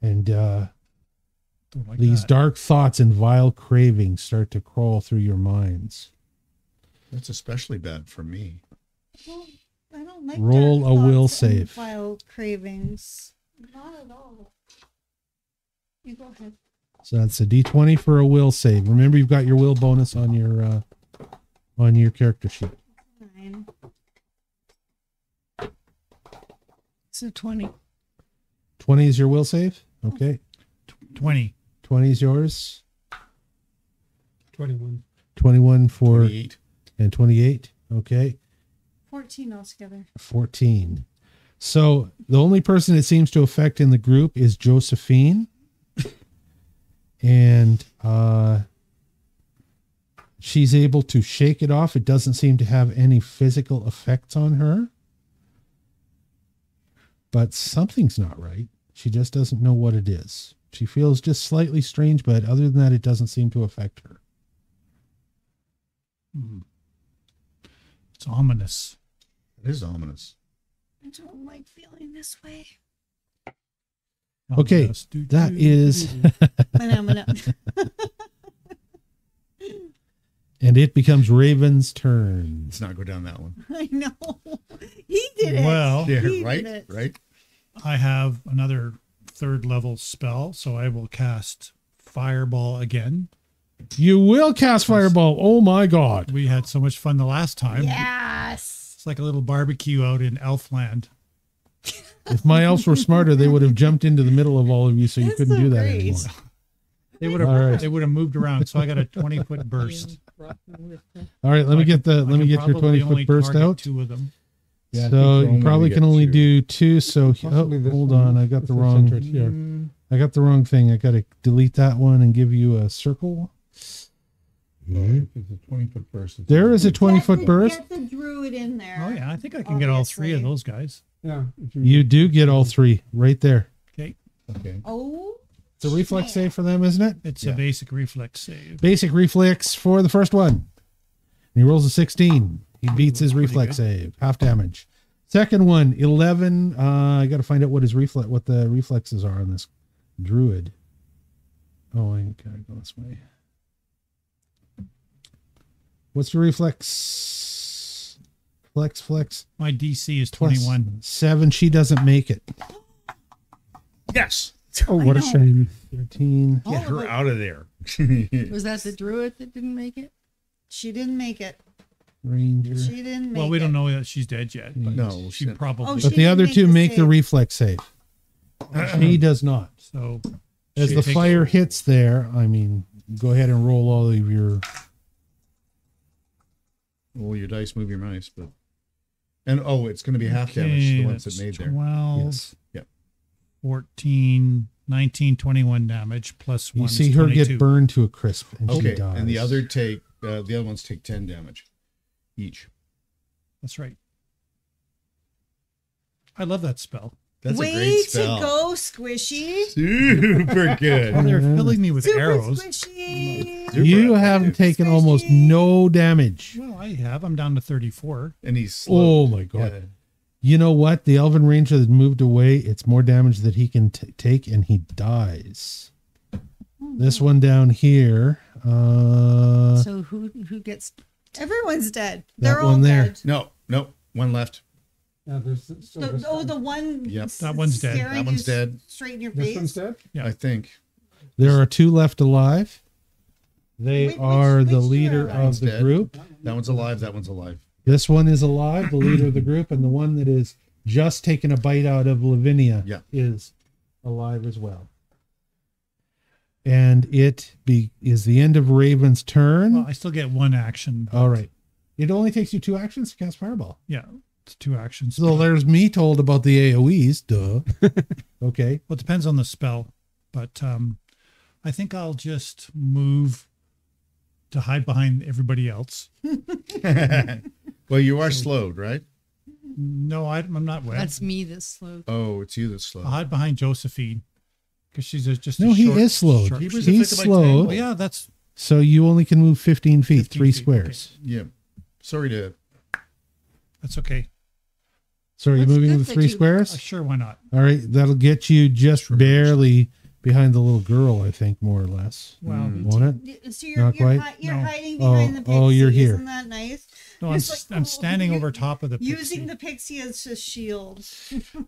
and uh like these that. dark thoughts and vile cravings start to crawl through your minds That's especially bad for me. Well, I don't like Roll dark a will thoughts and save. Wild cravings. Not at all. You go ahead. so that's a d20 for a will save remember you've got your will bonus on your uh on your character sheet Nine. It's a 20. 20 is your will save okay 20. 20 is yours? 21. 21 for 28. and 28 okay. Fourteen altogether. 14 so the only person it seems to affect in the group is josephine. And uh she's able to shake it off. It doesn't seem to have any physical effects on her. But something's not right. She just doesn't know what it is she feels just slightly strange but other than that it doesn't seem to affect her Hmm. It's ominous. It is ominous. I don't like feeling this way. Okay, Ominous. Do, that do, is do. But <laughs> I'm and it becomes raven's turn Let's not go down that one. I know. <laughs> He did it. Well, Yeah, He did right? it. Right? I have another third level spell, so I will cast Fireball again. You will cast fireball. Oh my god. We had so much fun the last time. Yes. It's like a little barbecue out in Elfland. <laughs> If my elves were smarter, they would have jumped into the middle of all of you so you That's couldn't so do that great. anymore. They would have All right. they would have moved around, so I got a 20 foot burst. All right, let me I get the can- I let me get your 20 foot burst out. Two of them. Yeah, so you you probably can only two. do two. So oh, hold one, on, I got if the wrong. here. I got the wrong thing. I got to delete that one and give you a circle. If it's a 20 foot burst. it's- There is a twenty foot burst. Get the druid in there. Oh yeah, I think I can get all three of those guys. Yeah. You do get all three right there. Okay, Okay. Oh. It's a reflex save for them, isn't it? it's Yeah. a basic reflex save. Basic reflex for the first one. And he rolls a 16. He beats his reflex good. save, half damage. Second one, 11. Uh, I got to find out what his reflex, what the reflexes are on this druid. Oh, I gotta go this way. What's your reflex? Flex, flex. My DC is Plus 21. Seven. She doesn't make it. Yes. Oh, what a shame. 13. All Get her it. out of there. <laughs> Was that the druid that didn't make it? She didn't make it. Ranger. She didn't make Well, we it. don't know that she's dead yet. But No, she she- probably. Oh, But she the other make two the make the save. reflex save. she does not. so As She the takes- fire hits there, I mean, go ahead and roll all of your. Roll your dice move your mice, but. And oh, it's going to be half damage to the ones that that's made there. 12, Yes. 14, 19, 21 damage plus You one. see is her 22. get burned to a crisp, and she Okay, dies. and the other take uh, the other ones take ten damage each. That's right. I love that spell. That's Way a great spell. to go, Squishy. Super Well, <laughs> good. they're filling me with Super arrows. squishy. Super You haven't taken almost no damage. Well, I have. I'm down to 34. and he's slow. Oh my god. Yeah. You know what? The Elven Ranger has moved away. It's more damage that he can t- take, and he dies. This one down here. Uh, so who who gets Everyone's dead. That They're all one there. dead. No, no, one left. Yeah, there's still The, this oh, one. the one. Yep. s- That one's dead. That one's dead. Straight in your This one's dead. Yeah. I think. there are two left alive. They Wait, are which the two are leader alive? of the dead. group. That one's alive. That one's alive. This one is alive, the leader of the group, and the one that is just taking a bite out of Lavinia Yeah. is alive as well. And it be is the end of Raven's turn. Well, I still get one action. All right. It only takes you two actions to cast Fireball. Yeah, it's two actions. So there's me told about the AoEs. Duh. <laughs> okay. Well, it depends on the spell, but um, I think I'll just move to hide behind everybody else. <laughs> well, you are slowed, right? No, I, I'm not wet. that's me that's slow. Oh, it's you that's slowed. I'll hide behind Josephine because she's a, just a No, he short- is slowed. short- He was He's affected by slowed. tangle. Oh, yeah, that's So you only can move 15 feet, 15 three feet, squares. Yeah. Sorry to. that's okay. So are you moving good the three you- Uh, squares? sure, why not? All right. That'll get you just barely behind the little girl, I think, more or less. Well, Won't it? So you're, Not you're, quite? hi- you're No. hiding Oh, behind the pixie. oh, you're here. Isn't that nice? no, I'm, It's s- like, I'm oh, standing you- over top of the pixie. Using the pixie as a shield.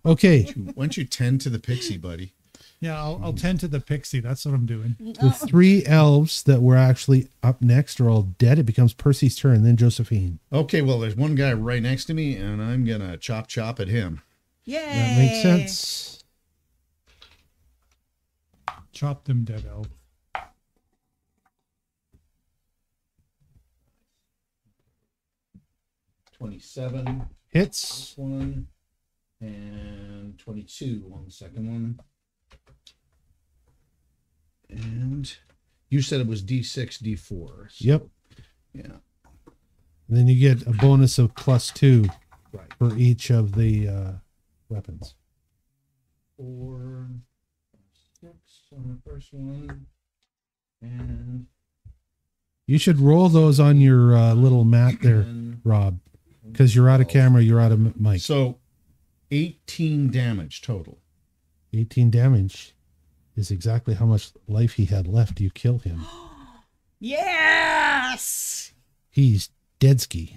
Okay. Why don't you tend to the pixie, buddy? Yeah, I'll, I'll tend to the pixie. That's what I'm doing. Mm, the oh. three elves that were actually up next are all dead. It becomes Percy's turn, then Josephine. Okay, well, there's one guy right next to me, and I'm gonna chop chop at him. Yay. That makes sense. Chop them dead elf. Twenty-seven. Hits. one and 22 on the second one. And you said it was D6, D4. so- Yep. Yeah. Then you get a bonus of plus two Right. for each of the uh, weapons. Four, six on the first one. And You should roll those on your uh, little mat there, Rob, because you're out of camera, you're out of mic. so 18 damage total. 18 damage is exactly how much life he had left. You kill him. <gasps> Yes. He's dead ski.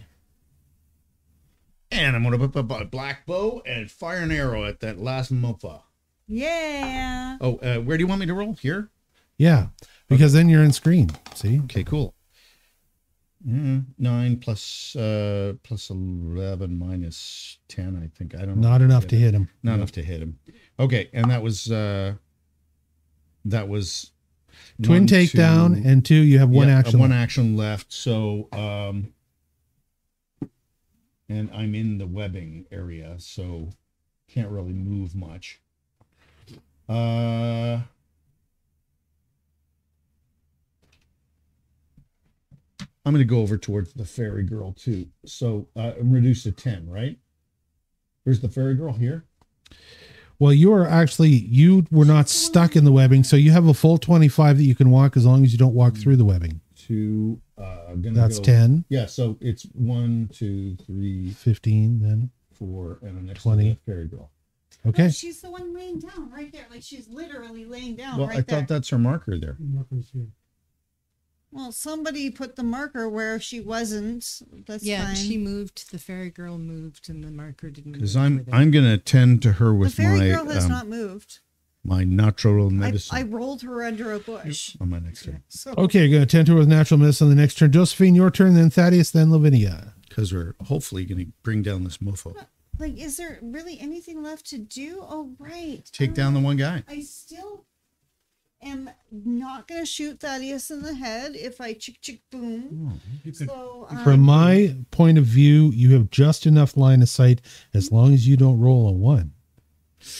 And I'm going to put a black bow and fire an arrow at that last mofa. Yeah. Oh, uh, where do you want me to roll? Here? Yeah, because then you're in screen. See? Okay, cool. Mm, nine plus uh plus eleven minus ten. I think I don't know. Not enough to hit him. Not enough to hit him. Okay, and that was uh that was Twin takedown, two- and two, you have one yeah, action. One left. action left. So um and I'm in the webbing area, so can't really move much. Uh I'm going to go over towards the fairy girl too. So uh, I'm reduced to 10, right? Where's the fairy girl here? Well, you are actually you were not stuck in the webbing, so you have a full 25 that you can walk as long as you don't walk through the webbing. Two. Uh, gonna That's go- 10, Yeah, so it's one, two, three, 15 then. four, and the next 20. 20. fairy girl. Okay. She's the one laying down right there. Like she's literally laying down well, right I there. thought that's her marker there. Markers here. Well, somebody put the marker where she wasn't. That's yeah, fine. she moved. The fairy girl moved, and the marker didn't. Because move I'm. I'm gonna tend to her with the with fairy my girl has um, not moved. my natural medicine I rolled her under a bush. on my next turn So Okay, you're going to tend to her with natural medicine on the next turn. Josephine, your turn, then Thaddeus, then Lavinia. because we're hopefully gonna bring down this mofo. like, is there really anything left to do? Oh, right. Take down the one guy. I still am not going to shoot Thaddeus in the head if I chick chick boom. You could, So um, From my point of view, you have just enough line of sight as long as you don't roll a one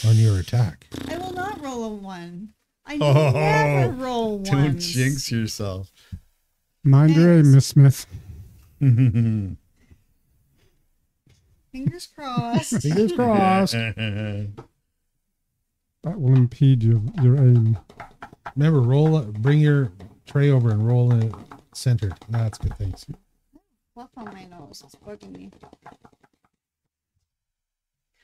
on your attack. I will not roll a one. I Oh, never roll <laughs> ones. Don't jinx yourself. Mind your aim, Miss Smith. <laughs> Fingers crossed. Fingers crossed. <laughs> that will impede your your aim. Remember, roll. Bring your tray over and roll in it centered. That's good. Thanks. Fluff on my nose. It's bugging me.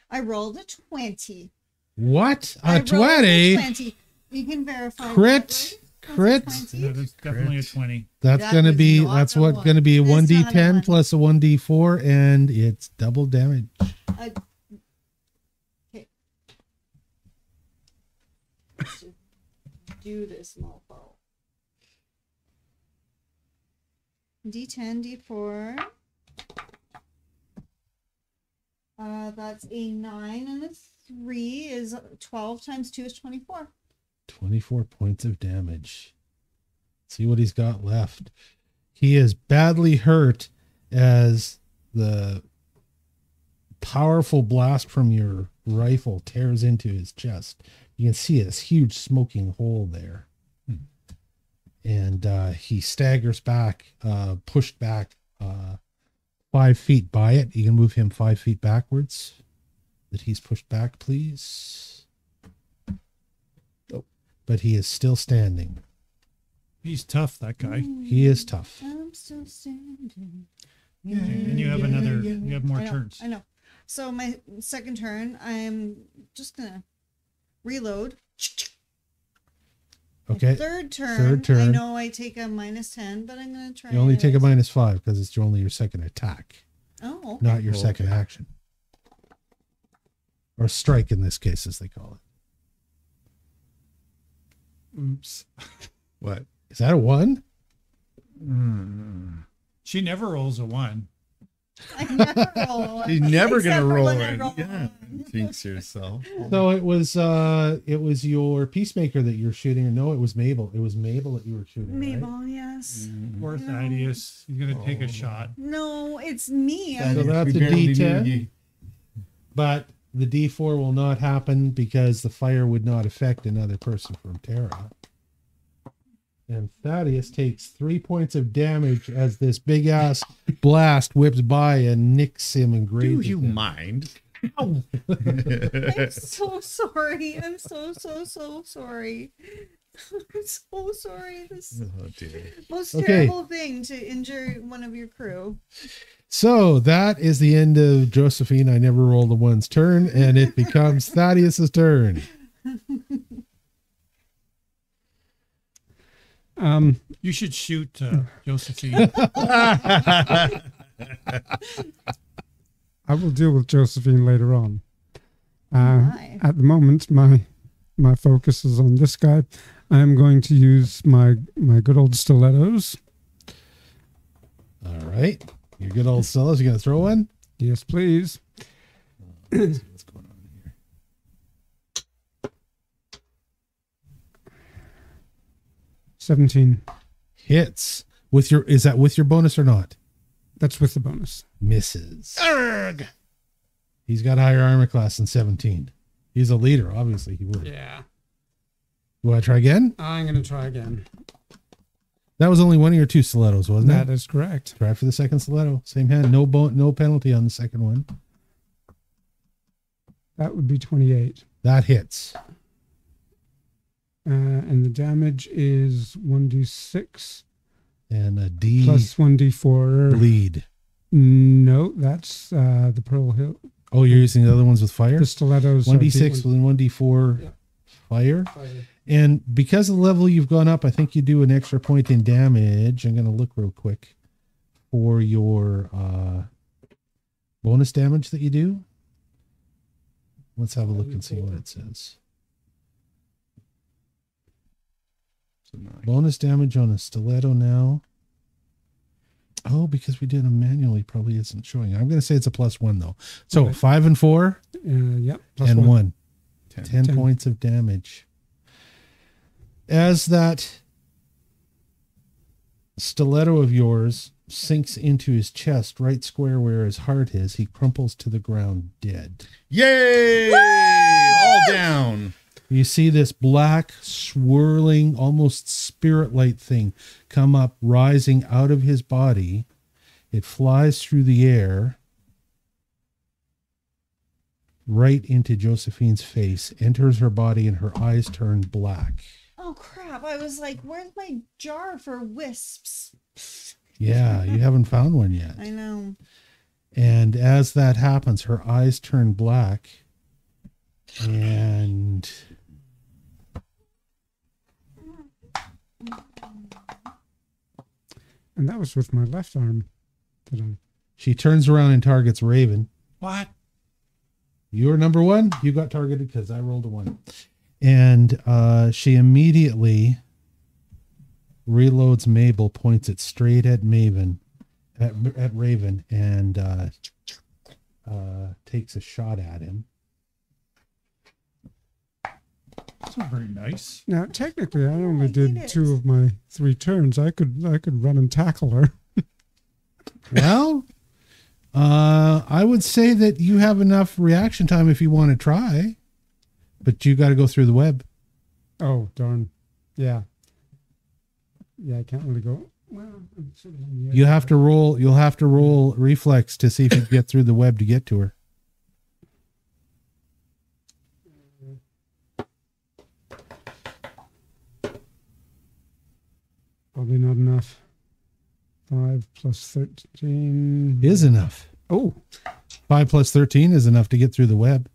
I rolled a 20. What I a rolled twenty? 20. You can verify. that, Crit, right? Crit. That is definitely a 20. That's That gonna be. That's a what one. gonna be a one d not a ten one. plus a one d four, and it's double damage. I- Okay. Let's just do this, mofo. D10, D4. Uh, that's a 9 and a 3 is 12 times 2 is 24. Twenty four points of damage. See what he's got left. He is badly hurt as the powerful blast from your rifle tears into his chest. You can see this huge smoking hole there. And uh, he staggers back, uh, pushed back uh, five feet by it. You can move him five feet backwards. That he's pushed back, please. Oh, but he is still standing. He's tough, that guy. He is tough. I'm still standing. And you have another, you have more I know, turns. I know. So my second turn, I'm just gonna reload. My Okay. Third turn. Third turn. I know I take a minus ten, but I'm gonna try. You only take a minus five because it's only your second attack, Oh, okay. not your oh, Okay. second action. Or strike in this case, as they call it. Oops. What? Is that a one? Hmm. She never rolls a one. I never roll a. He's never gonna roll when I it. roll Yeah. one. Jinx yourself. So it was uh it was your peacemaker that you're shooting, or no, it was Mabel. It was Mabel that you were shooting. right? Mabel, yes. Poor Thaddeus. He's going to take a shot. No, it's me. So I'm- that's We a barely D10. But the D4 will not happen because the fire would not affect another person from Terra. And Thaddeus takes three points of damage as this big ass blast whips by and nicks him and grazes. Do you him. mind? Oh. <laughs> I'm <laughs> so sorry. I'm so so so sorry. <laughs> I'm so sorry. This Oh dear. most Okay. terrible thing to injure one of your crew. So that is the end of Josephine. I never roll the one's turn, and it becomes Thaddeus's turn. Um, You should shoot uh, Josephine. <laughs> I will deal with Josephine later on. Uh, at the moment, my my focus is on this guy. I am going to use my my good old stilettos. All right. Your good old stilettos. You going to throw one? Yes, please. <clears throat> 17. Hits. With your is that with your bonus or not? That's with the bonus. Misses. Erg. He's got higher armor class than 17. He's a leader, obviously he would. Yeah. Do I try again? I'm gonna try again. That was only one of your two stilettos, wasn't that it? That is correct. Try for the second stiletto. Same hand. No bone no penalty on the second one. That would be 28. That hits. Uh, and the damage is 1d6 And a D plus 1d4. bleed. No, that's uh, the Pearl Hill. Oh, you're using the other ones with fire? The stilettos. One D six D1 and one D four Yeah. fire. fire. And because of the level you've gone up, I think you do an extra point in damage. I'm gonna look real quick for your uh bonus damage that you do. Let's have a look and see what it says. So nine. Bonus damage on a stiletto now. Oh, because we did them manually, probably isn't showing. I'm gonna say it's a plus one though. So Okay. five and four Uh, yep. plus and one. Ten. 10, Ten. points of damage. As that stiletto of yours sinks into his chest, right square where his heart is, he crumples to the ground dead. Yay! All down. You see this black, swirling, almost spirit light thing come up, rising out of his body. It flies through the air right into Josephine's face, enters her body, and her eyes turn black. Oh crap! I was like, "Where's my jar for wisps?" Yeah, you <laughs> haven't found one yet. I know. And as that happens, her eyes turn black. And And that was with my left arm. That I, she turns around and targets Raven. What? You're number one. You got targeted because I rolled a one. And uh, she immediately reloads Mabel, points it straight at Maven, at, at Raven, and uh, uh, takes a shot at him. That's not very nice. now, technically, I only I did did two of my three turns. I could I could run and tackle her. <laughs> Well, uh, I would say that you have enough reaction time if you want to try, but you got to go through the web. Oh darn! Yeah, yeah. I can't really go. Well, sort of on the edge You of have to roll. You'll have to roll reflex to see if you can get through the web to get to her. Probably not enough. Five plus thirteen Is enough. Oh, Five plus thirteen is enough to get through the web.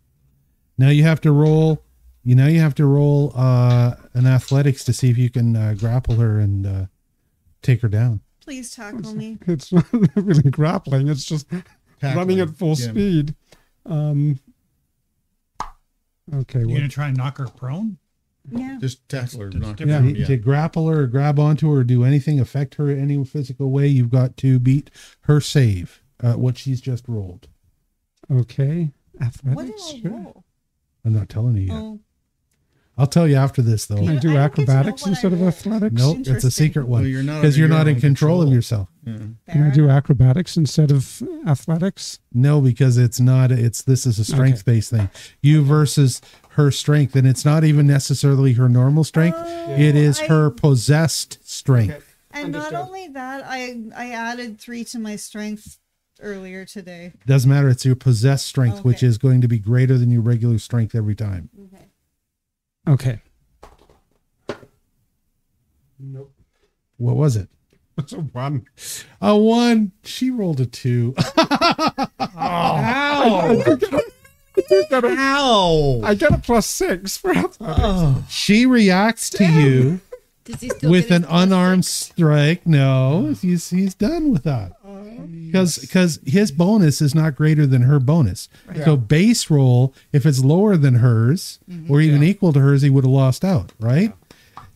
Now you have to roll. You know you have to roll uh, an athletics to see if you can uh, grapple her and uh, take her down. Please tackle me. <laughs> it's not really grappling. It's just running at full Yeah. speed. Um. Okay. You Well, gonna try and knock her prone? Yeah. Just tackle her. That's knock her different. down, To- yeah. To grapple her, or grab onto her, or do anything affect her in any physical way, you've got to beat her save, uh, what she's just rolled. okay. What did Athletics. I sure. roll? I'm not telling you yet. Oh, I'll tell you after this, though. Can I I do don't get to know acrobatics what I instead of roll. athletics? Nope, it's a Interesting. secret one Well, you're not because under you're your not in own control, of yourself. Yeah. Can I fair do enough. acrobatics instead of athletics? No, because it's not. It's this is a strength based thing. You versus her strength, and it's not even necessarily her normal strength. Oh, it is Oh, I- her possessed strength. And not only that, I I added three to my strength earlier today. Doesn't matter. It's your possessed strength, which is going to be greater than your regular strength every time. Okay. Okay. Nope. What was it? That's a one. A one. She rolled a two. <laughs> Ow! I get a plus six for athletics. Oh. she reacts to you Does he still with an unarmed six? strike. No, he's he's done with that. Oh. Because because his bonus is not greater than her bonus. So base roll, if it's lower than hers mm-hmm. or even equal to hers, he would have lost out, right?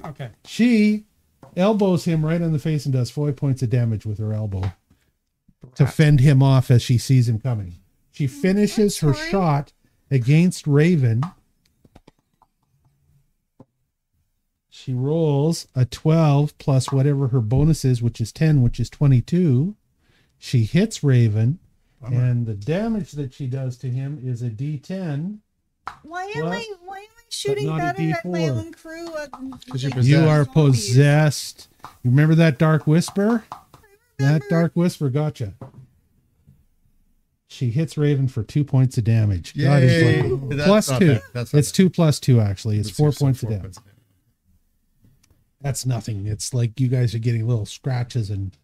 Okay. She elbows him right in the face and does four points of damage with her elbow to fend him off as she sees him coming. She mm, finishes her shot against Raven. She rolls a 12 plus whatever her bonus is, which is 10, which is 22. She hits Raven, and the damage that she does to him is a d10. Why am What? I why am I shooting better at my D4. own crew? 'Cause you're You Possessed. are possessed. You remember that dark whisper? That dark whisper gotcha. She hits Raven for two points of damage. God, like- That's two. bad. That's It's bad. two plus two actually. It's Let's four points of four damage. points of damage. That's nothing. It's like you guys are getting little scratches and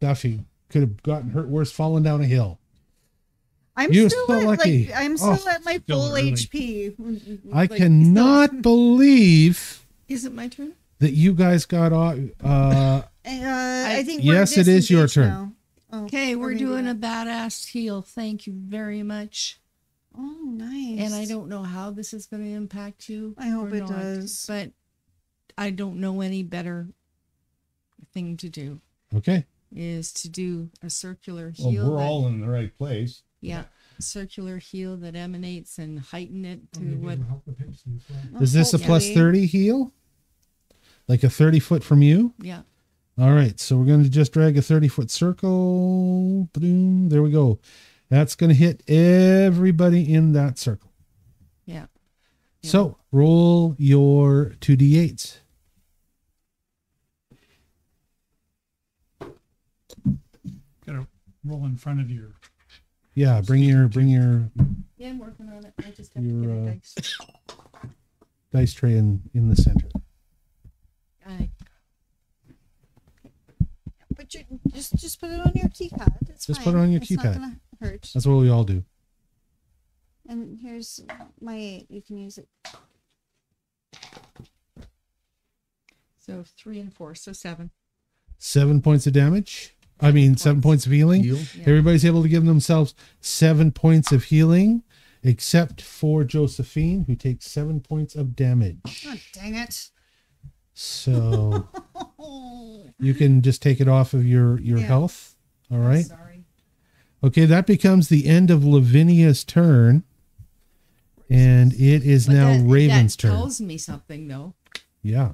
stuff. You could have gotten hurt worse falling down a hill. I'm You're still at lucky. like I'm still Oh, at my still full early. HP. I Like, cannot believe Is it my turn? that you guys got off. Uh, <laughs> Uh, I think Yes, it is your turn. now. Oh, Okay, we're doing a badass heal. Thank you very much. Oh, nice. And I don't know how this is going to impact you. I hope it not, does. But I don't know any better thing to do okay. is to do a circular Well, heal. we're that- all in the right place. yeah, circular heal that emanates and heighten it oh, to Maybe what it'll help the pacing as well. Is this a 30 heal? Like a 30 foot from you? yeah. All right, so we're going to just drag a 30 foot circle. Boom, there we go. That's going to hit everybody in that circle. Yeah. So roll your 2d8s. Gotta roll in front of your. Yeah, bring your bring your Yeah, I'm working on it. I just have You're, to uh, get a dice. Dice tray in, in the center. I, But you just just put it on your keypad. It's Just put it on your It's not keypad. gonna hurt. That's what we all do. And here's my eight. You can use it. So three and four, so seven. Seven points of damage. I mean, seven points of healing. Heal. Yeah. Everybody's able to give themselves seven points of healing, except for Josephine, who takes seven points of damage. Oh, dang it. So <laughs> you can just take it off of your your Yeah. health. All right. Sorry. Okay, that becomes the end of Lavinia's turn, and it is But now that, Raven's that turn. tells me something though. Yeah.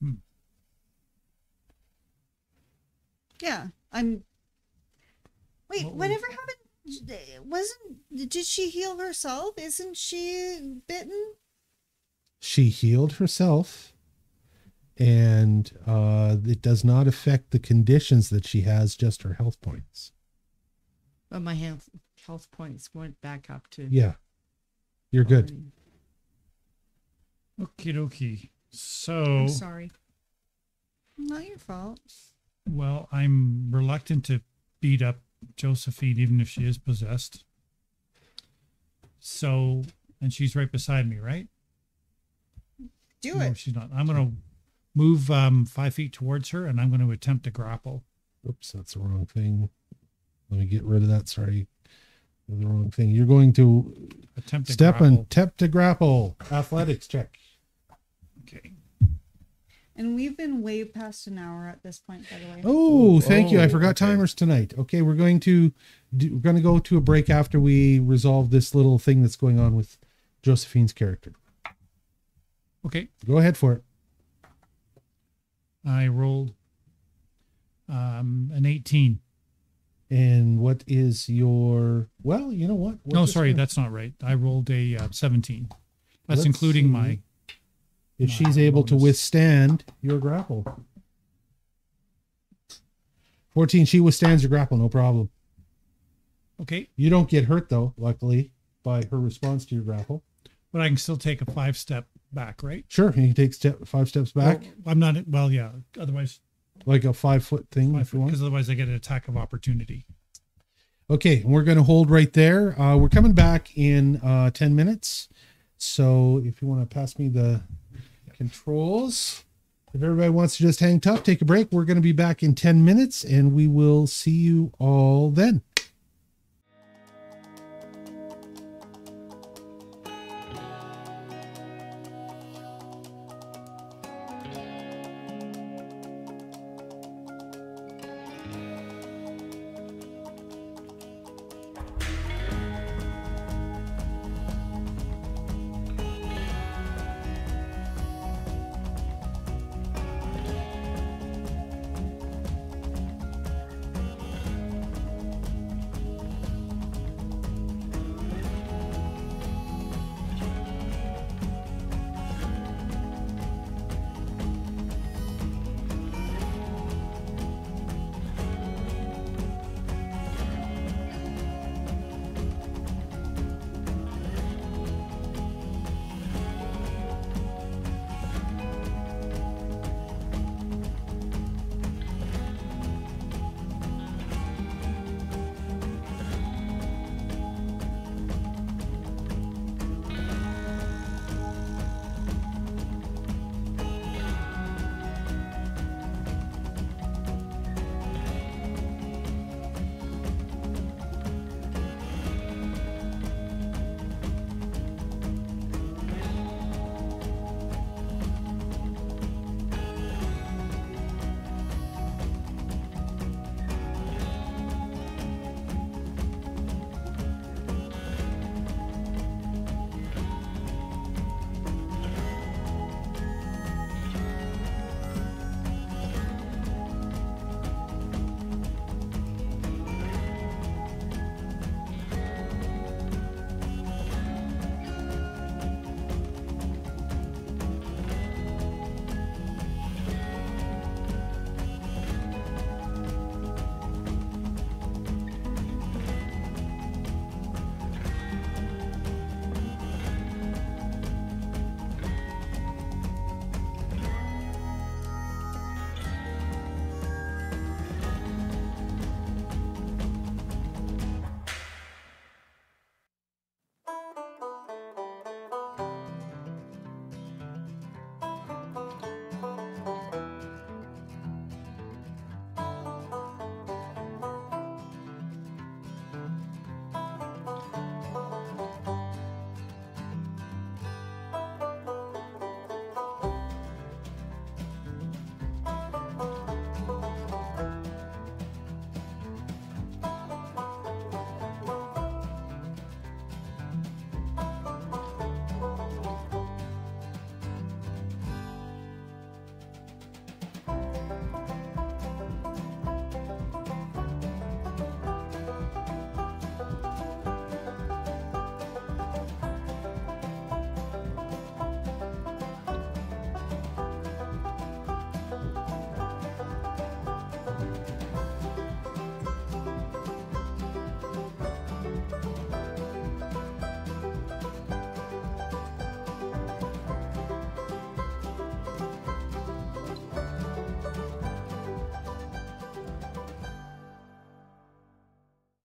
Hmm. Yeah, I'm. Wait, whatever happened? Wasn't did she heal herself? Isn't she bitten? She healed herself and uh it does not affect the conditions that she has just her health points But my health health points went back up to yeah you're good Okie dokie. So, I'm sorry. Not your fault. well, I'm reluctant to beat up Josephine, even if she is possessed. So, and she's right beside me, right? Do No, it. she's not. I'm going to move um, five feet towards her, and I'm going to attempt to grapple. oops that's the wrong thing let me get rid of that sorry the wrong thing you're going to Attempt to step grapple. and attempt to grapple athletics check Okay. And we've been way past an hour at this point, by the way. oh thank you i Oh, forgot okay. timers tonight okay we're going to do, we're going to go to a break after we resolve this little thing that's going on with josephine's character Okay. go ahead for it I rolled um, an 18. And what is your? Well, you know what? We're no, sorry, that's not right. I rolled a uh, 17. That's Let's including see. my. if my she's able to withstand your grapple. Fourteen, she withstands your grapple, no problem. Okay. You don't get hurt though, luckily, by her response to your grapple. But I can still take a five step back, right? Sure, you can take step five steps back, Well, I'm not. Well, yeah. Otherwise, like a five foot thing, if you want. because otherwise I get an attack of opportunity. Okay, we're going to hold right there. Uh, we're coming back in uh, 10 minutes. So if you want to pass me the controls, if everybody wants to just hang tough, take a break, we're going to be back in 10 minutes and we will see you all then.